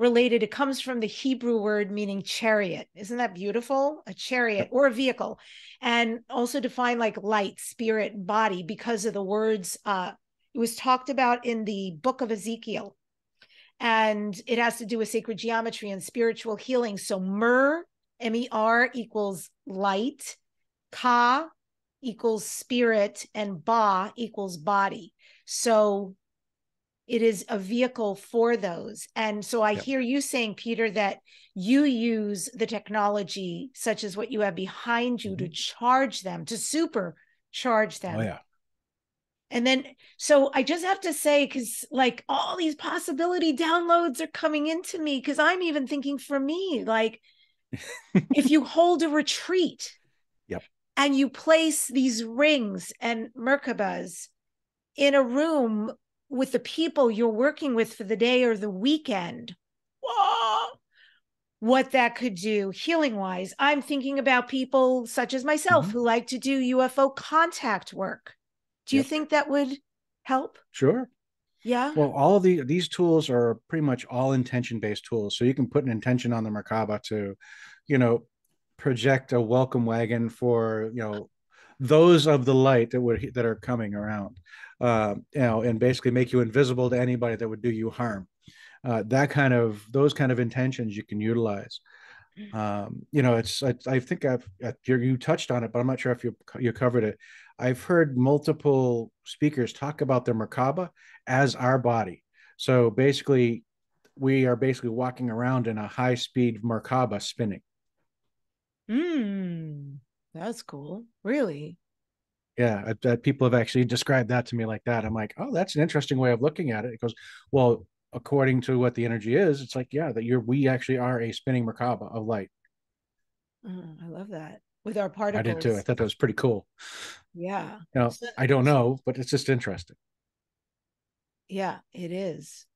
related. It comes from the Hebrew word meaning chariot. Isn't that beautiful? A chariot or a vehicle, and also define like light, spirit, body because of the words uh, it was talked about in the book of Ezekiel. And it has to do with sacred geometry and spiritual healing. So Mer, M E R equals light, Ka equals spirit, and Ba equals body. So it is a vehicle for those. And so I yep. hear you saying, Peter, that you use the technology, such as what you have behind you, mm-hmm. to charge them, to supercharge them. Oh, yeah. And then, so I just have to say, because like all these possibility downloads are coming into me, because I'm even thinking for me, like [LAUGHS] if you hold a retreat, yep, and you place these rings and merkabas in a room with the people you're working with for the day or the weekend. Whoa! What that could do healing wise. I'm thinking about people such as myself mm-hmm. who like to do UFO contact work. Do you think that would help? Sure. Yeah. Well, all of the these tools are pretty much all intention based tools. So you can put an intention on the Merkaba to, you know, project a welcome wagon for you know those of the light that would that are coming around, uh, you know, and basically make you invisible to anybody that would do you harm. Uh, that kind of those kind of intentions you can utilize. Um, you know, it's I, I think I've you touched on it, but I'm not sure if you you covered it. I've heard multiple speakers talk about the Merkaba as our body. So basically, we are basically walking around in a high speed Merkaba spinning. Hmm, that's cool. Really? Yeah, uh, people have actually described that to me like that. I'm like, oh, that's an interesting way of looking at it. It goes, well, according to what the energy is, it's like, yeah, that you're we actually are a spinning Merkaba of light. Oh, I love that with our particles. I did too. I thought that was pretty cool. Yeah. You know, I don't know, but it's just interesting. Yeah, it is.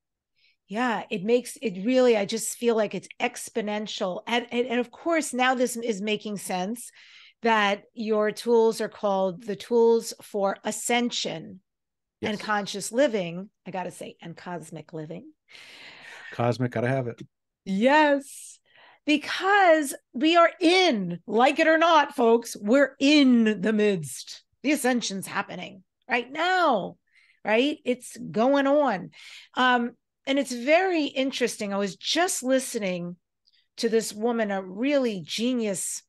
Yeah, it makes it really, I just feel like it's exponential. And, and, and of course, now this is making sense that your tools are called the tools for ascension yes. and conscious living. I got to say, and cosmic living. Cosmic, got to have it. Yes because we are in, like it or not, folks, we're in the midst. The ascension's happening right now, right? It's going on. Um, and it's very interesting. I was just listening to this woman, a really genius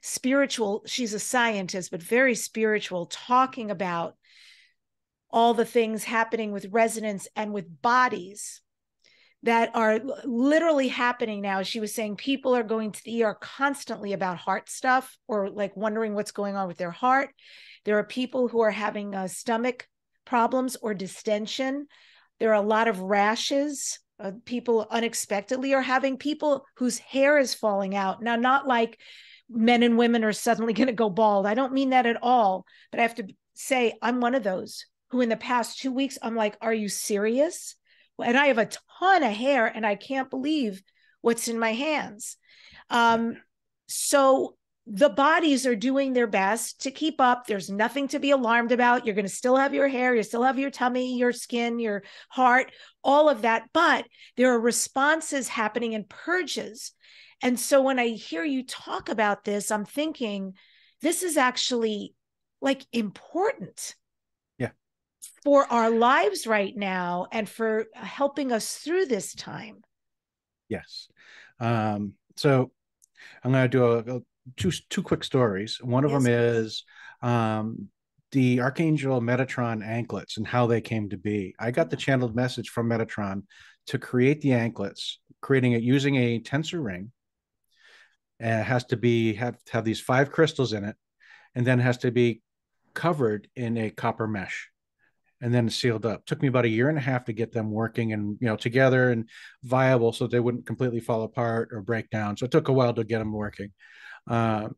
spiritual, she's a scientist, but very spiritual, talking about all the things happening with resonance and with bodies that are literally happening now. She was saying people are going to the ER constantly about heart stuff or like wondering what's going on with their heart. There are people who are having uh, stomach problems or distension. There are a lot of rashes. Uh, people unexpectedly are having people whose hair is falling out. Now, not like men and women are suddenly [LAUGHS] going to go bald. I don't mean that at all. But I have to say, I'm one of those who, in the past two weeks, I'm like, are you serious? And I have a ton of hair and I can't believe what's in my hands. Um, so the bodies are doing their best to keep up. There's nothing to be alarmed about. You're going to still have your hair, you still have your tummy, your skin, your heart, all of that. But there are responses happening and purges. And so when I hear you talk about this, I'm thinking this is actually like important for our lives right now and for helping us through this time. Yes. Um, so I'm going to do a, a, two two quick stories. One of yes, them is um, the Archangel Metatron anklets and how they came to be. I got the channeled message from Metatron to create the anklets, creating it using a tensor ring. And it has to be have have these five crystals in it, and then it has to be covered in a copper mesh and then sealed up. Took me about a year and a half to get them working and you know together and viable, so they wouldn't completely fall apart or break down. So it took a while to get them working. Uh,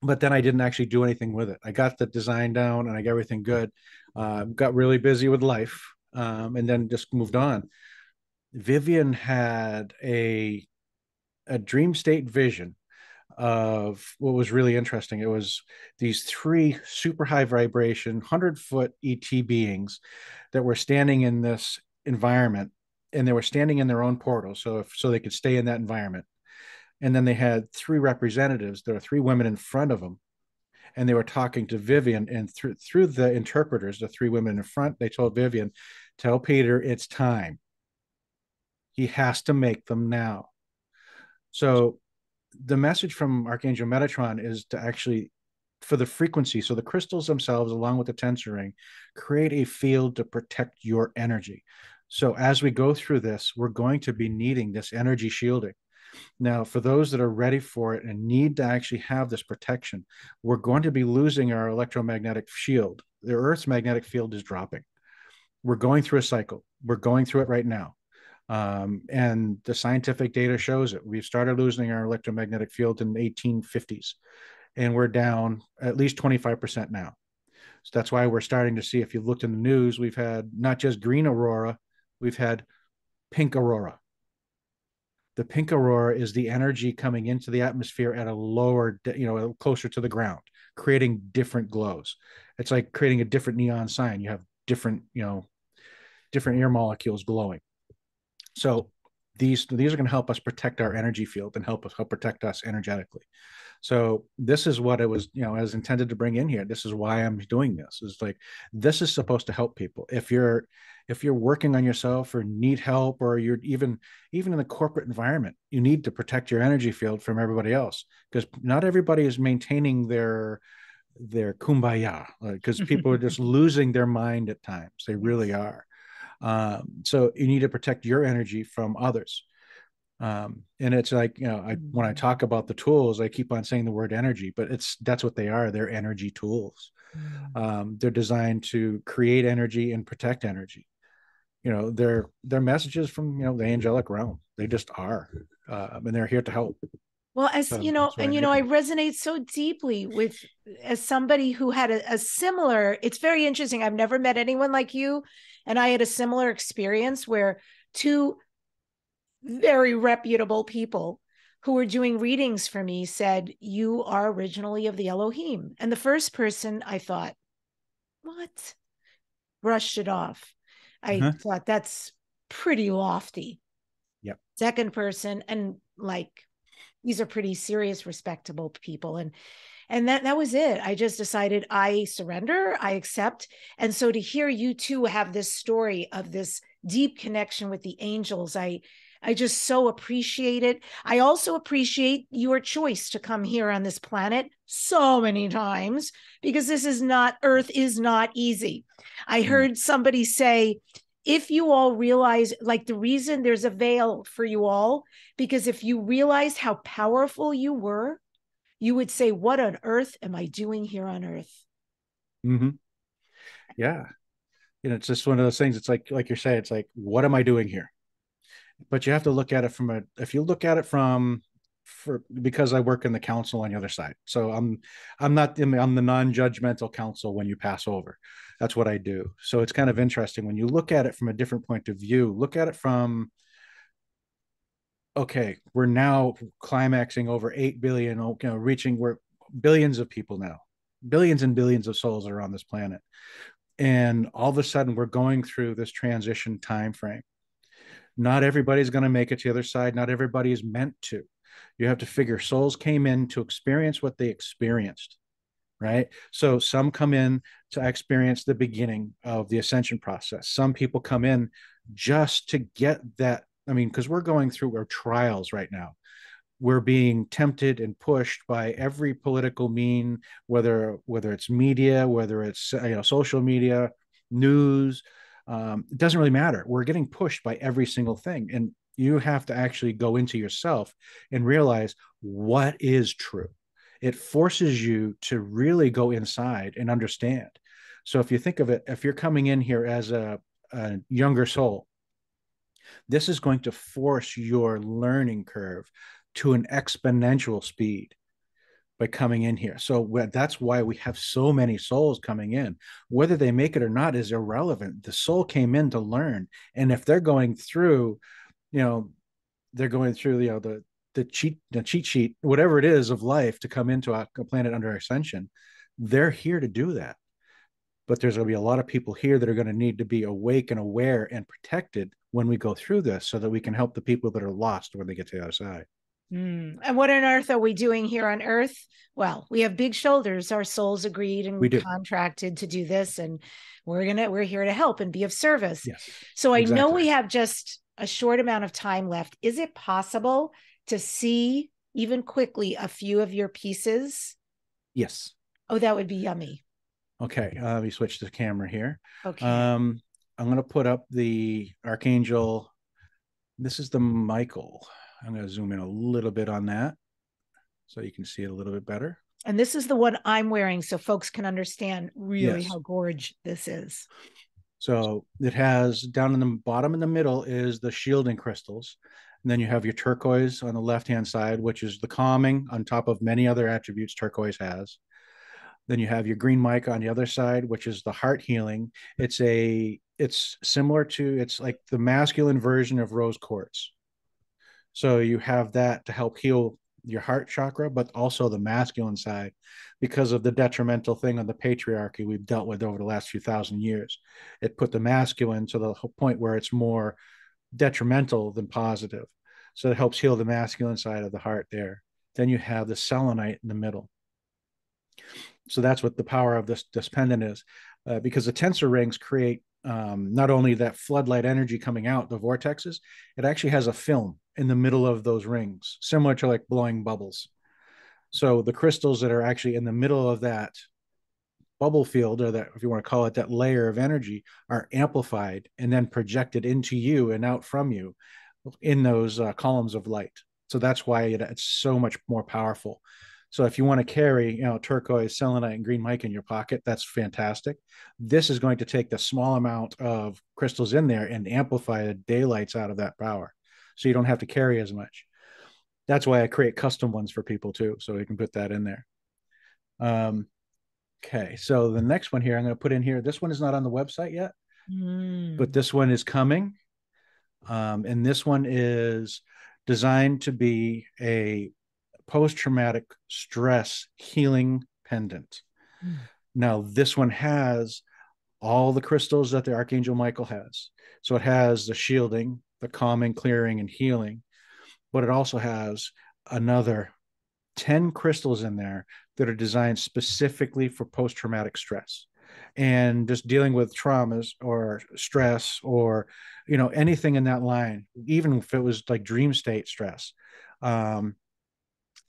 but then I didn't actually do anything with it. I got the design down and I got everything good. Uh, got really busy with life, um, and then just moved on. Vivian had a a dream state vision of what was really interesting. It was these three super high vibration, 100 foot ET beings that were standing in this environment and they were standing in their own portal. So, if, so they could stay in that environment. And then they had three representatives. There were three women in front of them and they were talking to Vivian. And through through the interpreters, the three women in front, they told Vivian, "Tell Peter it's time. He has to make them now." So the message from Archangel Metatron is to actually for the frequency. So the crystals themselves, along with the tensor ring, create a field to protect your energy. So as we go through this, we're going to be needing this energy shielding. Now, for those that are ready for it and need to actually have this protection, we're going to be losing our electromagnetic shield. The Earth's magnetic field is dropping. We're going through a cycle. We're going through it right now. Um, and the scientific data shows it. We've started losing our electromagnetic field in the 1850s. and we're down at least 25% now. So that's why we're starting to see, if you've looked in the news, we've had not just green aurora, we've had pink aurora. The pink aurora is the energy coming into the atmosphere at a lower, you know, closer to the ground, creating different glows. It's like creating a different neon sign. You have different, you know, different air molecules glowing. So these these are going to help us protect our energy field and help us help protect us energetically. So this is what it was, you know, as intended to bring in here. This is why I'm doing this. Is like this is supposed to help people. If you're if you're working on yourself or need help or you're even even in the corporate environment, you need to protect your energy field from everybody else because not everybody is maintaining their their kumbaya uh, because [LAUGHS] people are just losing their mind at times. They really are. Um, so you need to protect your energy from others. Um, and it's like, you know, I, when I mm-hmm. talk about the tools, I keep on saying the word energy, but it's, that's what they are. They're energy tools. Mm. Um, they're designed to create energy and protect energy. You know, they're, they're messages from, you know, the angelic realm. They just are, uh, and they're here to help. Well, as so, you know, and you know, I resonate so deeply with as somebody who had a, a, similar, it's very interesting. I've never met anyone like you. And I had a similar experience where two very reputable people who were doing readings for me said, You are originally of the Elohim. And the first person I thought, What? Brushed it off. I uh-huh. thought that's pretty lofty. Yep. Second person, and like these are pretty serious, respectable people. And and that that was it. I just decided i surrender i accept. And so to hear you two have this story of this deep connection with the angels i i just so appreciate it. I also appreciate your choice to come here on this planet so many times because this is not earth is not easy. I mm. heard somebody say if you all realize like the reason there's a veil for you all because if you realized how powerful you were you would say, What on earth am I doing here on earth? Mm-hmm. Yeah. You know, it's just one of those things. It's like, like you're saying, it's like, what am I doing here? But you have to look at it from a, if you look at it from, for because I work in the council on the other side. So I'm I'm not in the, I'm the non-judgmental council when you pass over. That's what I do. So it's kind of interesting when you look at it from a different point of view. Look at it from okay, we're now climaxing over 8 billion, oh, you know, reaching we're billions of people now. Billions and billions of souls are on this planet. And all of a sudden we're going through this transition time frame. Not everybody's going to make it to the other side. Not everybody is meant to. You have to figure souls came in to experience what they experienced right? So some come in to experience the beginning of the ascension process. Some people come in just to get that I mean, because we're going through our trials right now. We're being tempted and pushed by every political mean, whether whether it's media, whether it's you know social media, news. Um, it doesn't really matter. We're getting pushed by every single thing, and you have to actually go into yourself and realize what is true. It forces you to really go inside and understand. So if you think of it, if you're coming in here as a, a younger soul this is going to force your learning curve to an exponential speed by coming in here. So that's why we have so many souls coming in. Whether they make it or not is irrelevant. The soul came in to learn, and if they're going through, you know, they're going through, you know, the the cheat the cheat sheet, whatever it is of life to come into a, a planet under ascension, they're here to do that. But there's going to be a lot of people here that are going to need to be awake and aware and protected when we go through this so that we can help the people that are lost when they get to the other side. Mm. And what on earth are we doing here on earth? Well, we have big shoulders. Our souls agreed and we contracted to do this, and we're gonna we're here to help and be of service. Yes, so I exactly. know we have just a short amount of time left. Is it possible to see even quickly a few of your pieces? Yes. Oh, that would be yummy. Okay, uh, let me switch the camera here. Okay. Um, I'm going to put up the Archangel. This is the Michael. I'm going to zoom in a little bit on that so you can see it a little bit better. And this is the one I'm wearing so folks can understand really yes. how gorge this is. So it has down in the bottom in the middle is the shielding crystals. And then you have your turquoise on the left hand side, which is the calming on top of many other attributes turquoise has. Then you have your green mica on the other side, which is the heart healing. It's a it's similar to it's like the masculine version of rose quartz. So you have that to help heal your heart chakra, but also the masculine side because of the detrimental thing on the patriarchy we've dealt with over the last few thousand years. It put the masculine to the point where it's more detrimental than positive. So it helps heal the masculine side of the heart there. Then you have the selenite in the middle. So that's what the power of this, this pendant is, uh, because the tensor rings create um, not only that floodlight energy coming out, the vortexes, it actually has a film in the middle of those rings, similar to like blowing bubbles. So the crystals that are actually in the middle of that bubble field, or that, if you want to call it that layer of energy, are amplified and then projected into you and out from you in those uh, columns of light. So that's why it, it's so much more powerful. So if you want to carry, you know, turquoise, selenite, and green mica in your pocket, that's fantastic. This is going to take the small amount of crystals in there and amplify the daylights out of that power. So you don't have to carry as much. That's why I create custom ones for people too. So you can put that in there. Um, okay. So the next one here, I'm going to put in here. This one is not on the website yet, mm. but this one is coming. Um, and this one is designed to be a post traumatic stress healing pendant. Mm. Now, this one has all the crystals that the Archangel Michael has. So it has the shielding, the calming, clearing, and healing, but it also has another 10 crystals in there that are designed specifically for post traumatic stress and just dealing with traumas or stress or you know anything in that line even if it was like dream state stress um,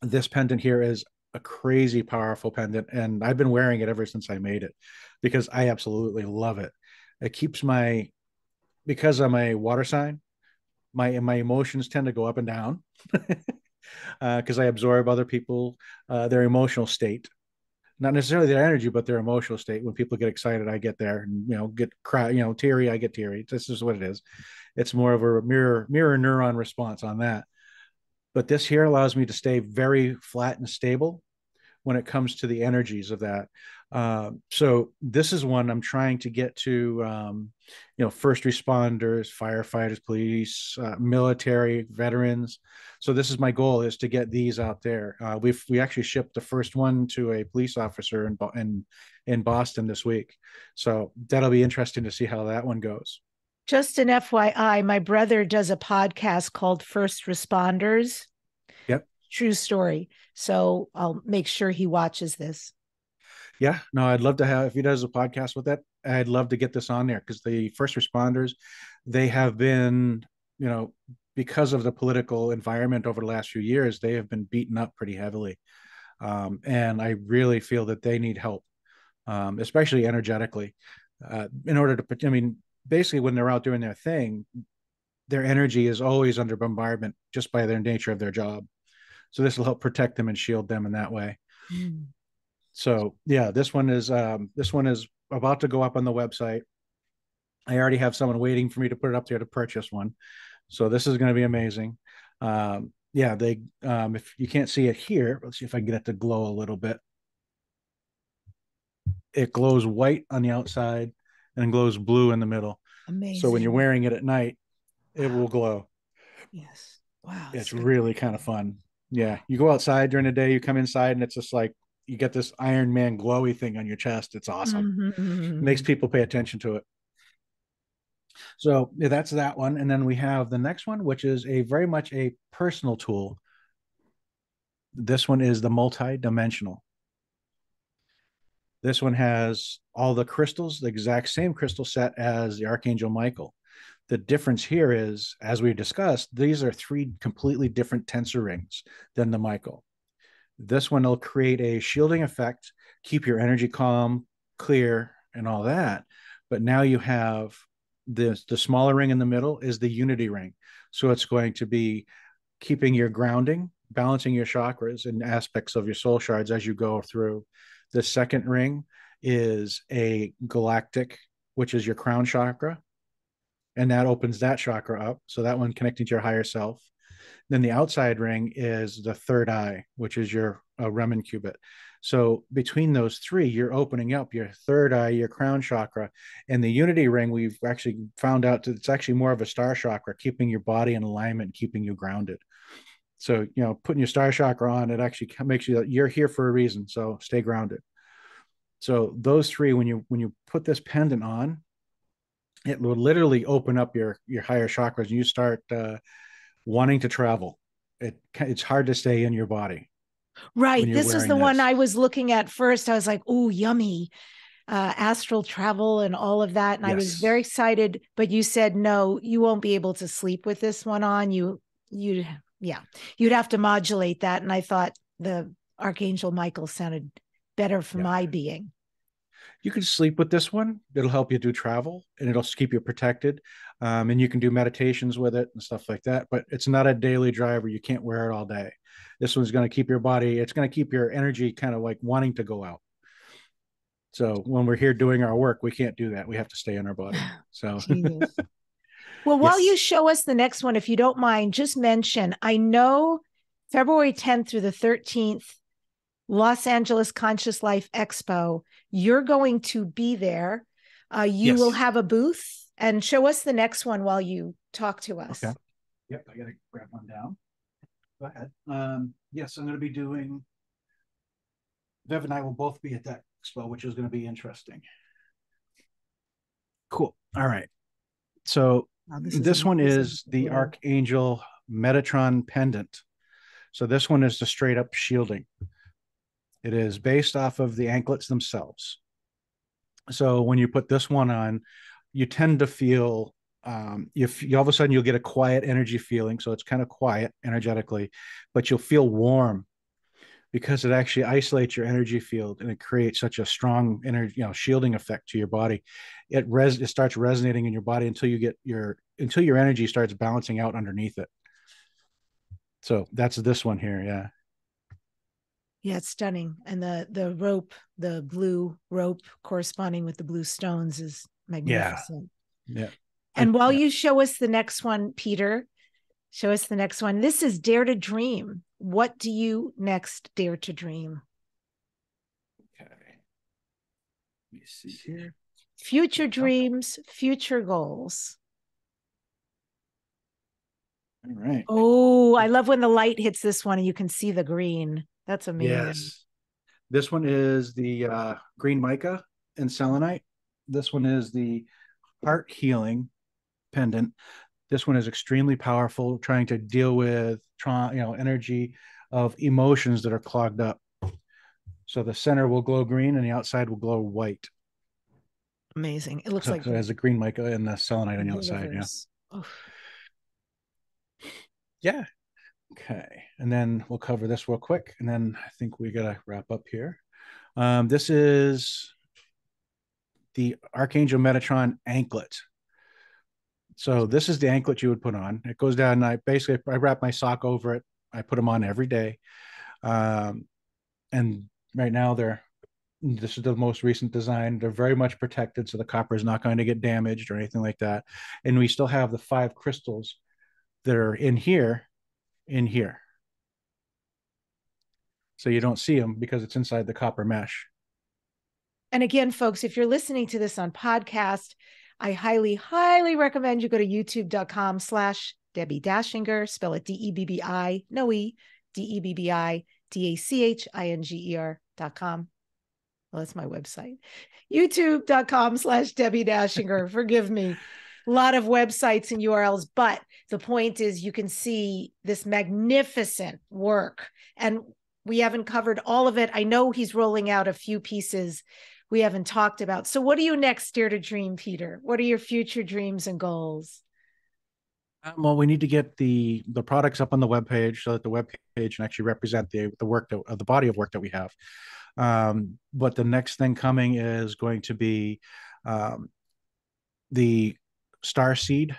this pendant here is a crazy powerful pendant and i've been wearing it ever since i made it because i absolutely love it. It keeps my because i'm a water sign my my emotions tend to go up and down because [LAUGHS] uh, i absorb other people uh, their emotional state. Not necessarily their energy but their emotional state. When people get excited i get there and you know get cry you know teary i get teary. This is what it is. It's more of a mirror mirror neuron response on that but this here allows me to stay very flat and stable when it comes to the energies of that. Uh, so this is one I'm trying to get to, um, you know, first responders, firefighters, police, uh, military, veterans. So this is my goal is to get these out there. Uh, we've we actually shipped the first one to a police officer in in in Boston this week. So that'll be interesting to see how that one goes. Just an FYI, my brother does a podcast called First Responders. Yep. True story. So I'll make sure he watches this. Yeah, no, I'd love to have if he does a podcast with that. I'd love to get this on there because the first responders, they have been, you know, because of the political environment over the last few years, they have been beaten up pretty heavily, um, and I really feel that they need help, um, especially energetically, uh, in order to. I mean, basically when they're out doing their thing, their energy is always under bombardment just by their nature of their job. So this will help protect them and shield them in that way. Mm. So yeah, this one is um, this one is about to go up on the website. I already have someone waiting for me to put it up there to purchase one. So this is going to be amazing. Um, yeah, they um, if you can't see it here, let's see if I can get it to glow a little bit. It glows white on the outside and glows blue in the middle. Amazing. So when you're wearing it at night, it will glow. Yes. Wow. It's really kind of fun. Yeah. You go outside during the day, you come inside, and it's just like you get this Iron Man glowy thing on your chest. It's awesome. Mm-hmm. It makes people pay attention to it. So yeah, that's that one. And then we have the next one, which is a very much a personal tool. This one is the multi-dimensional. This one has all the crystals, the exact same crystal set as the Archangel Michael. The difference here is, as we discussed, these are three completely different tensor rings than the Michael. This one will create a shielding effect, keep your energy calm, clear, and all that. But now you have the the smaller ring in the middle is the unity ring. So it's going to be keeping your grounding, balancing your chakras and aspects of your soul shards as you go through. The second ring is a galactic, which is your crown chakra. And that opens that chakra up. So that one connecting to your higher self. Then the outside ring is the third eye, which is your uh, Raman cubit. So between those three, you're opening up your third eye, your crown chakra, and the unity ring. We've actually found out that it's actually more of a star chakra, keeping your body in alignment, keeping you grounded. So you know, putting your star chakra on, it actually makes you that you're here for a reason. So stay grounded. So those three, when you when you put this pendant on, it will literally open up your your higher chakras, and you start uh, wanting to travel. It it's hard to stay in your body Right. This is the this. one I was looking at first. I was like, oh, yummy. Uh, astral travel and all of that. And yes. I was very excited, but you said, no, you won't be able to sleep with this one on. You, you, yeah, you'd have to modulate that. And I thought the Archangel Michael sounded better for yeah. my being. You can sleep with this one. It'll help you do travel and it'll keep you protected. Um, and you can do meditations with it and stuff like that. But it's not a daily driver. You can't wear it all day. This one's going to keep your body, it's going to keep your energy kind of like wanting to go out. So when we're here doing our work, we can't do that. We have to stay in our body. So [LAUGHS] Well, while yes. you show us the next one, if you don't mind, just mention I know February 10th through the 13th, Los Angeles Conscious Life Expo, you're going to be there. Uh, you yes. will have a booth and show us the next one while you talk to us. Okay. Yep, I got to grab one down. Go ahead. Um, yes, I'm going to be doing. Bev and I will both be at that expo, which is going to be interesting. Cool. All right. So this, this one is the Archangel Metatron pendant. So this one is the straight up shielding. It is based off of the anklets themselves. So when you put this one on, you tend to feel um, if you all of a sudden you'll get a quiet energy feeling, so it's kind of quiet energetically, but you'll feel warm because it actually isolates your energy field and it creates such a strong energy, you know, shielding effect to your body. It res it starts resonating in your body until you get your until your energy starts balancing out underneath it. So that's this one here, yeah. Yeah, it's stunning. And the the rope, the blue rope corresponding with the blue stones is magnificent. Yeah. yeah. And while you show us the next one, Peter, show us the next one. This is Dare to Dream. What do you next dare to dream? Okay. Let me see here. Future dreams, future goals. All right. Oh, I love when the light hits this one and you can see the green. That's amazing. Yes. This one is the uh, green mica and selenite. This one is the heart healing pendant. This one is extremely powerful, trying to deal with trauma, you know, energy of emotions that are clogged up. So the center will glow green and the outside will glow white. Amazing. It looks so, like so it has a green mica and the selenite on the outside. Yeah. Oh. Yeah. Okay. And then we'll cover this real quick. And then I think we got to wrap up here. Um, this is the Archangel Metatron anklet. So this is the anklet you would put on. It goes down. I basically I wrap my sock over it. I put them on every day. Um, and right now they're this is the most recent design. They're very much protected, so the copper is not going to get damaged or anything like that. And we still have the five crystals that are in here, in here. So you don't see them because it's inside the copper mesh. And again, folks, if you're listening to this on podcast, I highly, highly recommend you go to youtube.com slash Debbi Dachinger, spell it D-E-B-B-I, no E, D-E-B-B-I, D-A-C-H-I-N-G-E-R dot com. Well, that's my website. YouTube.com slash Debbi Dachinger. [LAUGHS] Forgive me. A lot of websites and URLs, but the point is you can see this magnificent work. And we haven't covered all of it. I know he's rolling out a few pieces we haven't talked about. So, what do you next dare to dream, Peter? What are your future dreams and goals? Um, well, we need to get the the products up on the web page so that the web page can actually represent the the work of the body of work that we have. Um, but the next thing coming is going to be um, the star seed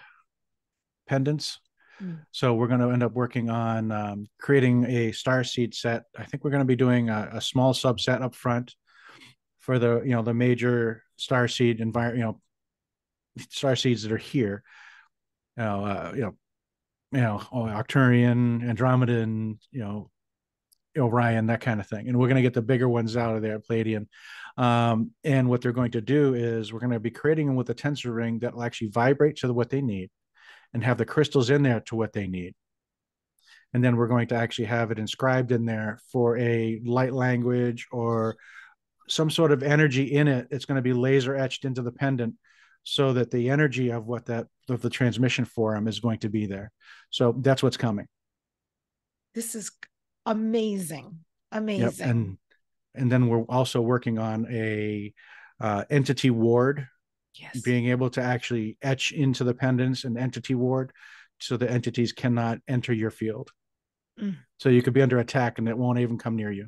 pendants. Mm. So we're going to end up working on um, creating a star seed set. I think we're going to be doing a, a small subset up front for the you know the major star seed environment you know star seeds that are here you know uh, you know you know, Arcturian, Andromedan, you know, Orion, that kind of thing. And we're going to get the bigger ones out of there, Pleiadian. Um, and what they're going to do is we're going to be creating them with a tensor ring that will actually vibrate to what they need and have the crystals in there to what they need. And then we're going to actually have it inscribed in there for a light language or some sort of energy in it. It's going to be laser etched into the pendant so that the energy of what that of the transmission forum is going to be there. So that's what's coming. This is amazing. Amazing. Yep. And and then we're also working on a uh, entity ward yes. being able to actually etch into the pendants an entity ward so the entities cannot enter your field mm. so you could be under attack and it won't even come near you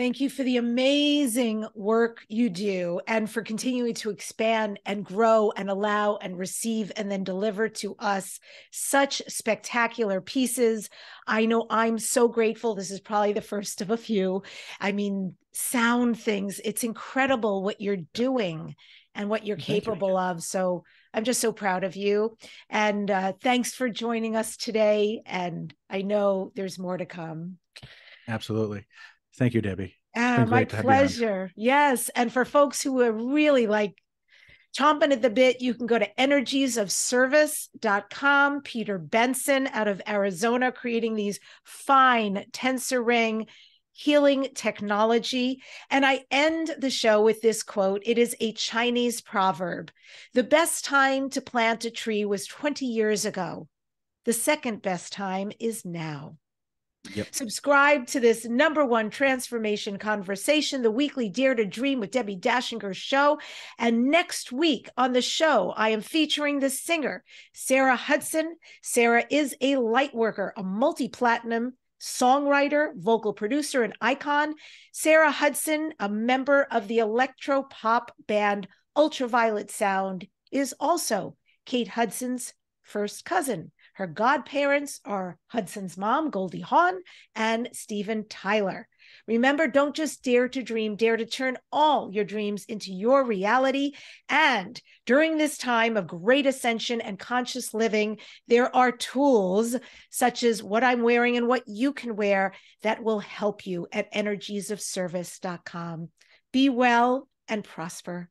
Thank you for the amazing work you do and for continuing to expand and grow and allow and receive and then deliver to us such spectacular pieces. I know I'm so grateful. This is probably the first of a few. I mean, sound things, it's incredible what you're doing and what you're Thank capable you. of. So I'm just so proud of you. And uh, thanks for joining us today. And I know there's more to come. Absolutely. Thank you, Debbi. Uh, my pleasure. Yes. And for folks who are really like chomping at the bit, you can go to energiesofservice.com. Peter Benson out of Arizona creating these fine tensor ring healing technology. And I end the show with this quote It is a Chinese proverb The best time to plant a tree was 20 years ago. The second best time is now. Yep. Subscribe to this number one transformation conversation, the weekly Dare to Dream with Debbi Dachinger show. And next week on the show, I am featuring the singer, Sarah Hudson. Sarah is a light worker, a multi platinum songwriter, vocal producer, and icon. Sarah Hudson, a member of the electro pop band Ultraviolet Sound, is also Kate Hudson's first cousin. Her godparents are Hudson's mom, Goldie Hawn, and Steven Tyler. Remember, don't just dare to dream, dare to turn all your dreams into your reality. And during this time of great ascension and conscious living, there are tools such as what I'm wearing and what you can wear that will help you at energiesofservice.com. Be well and prosper.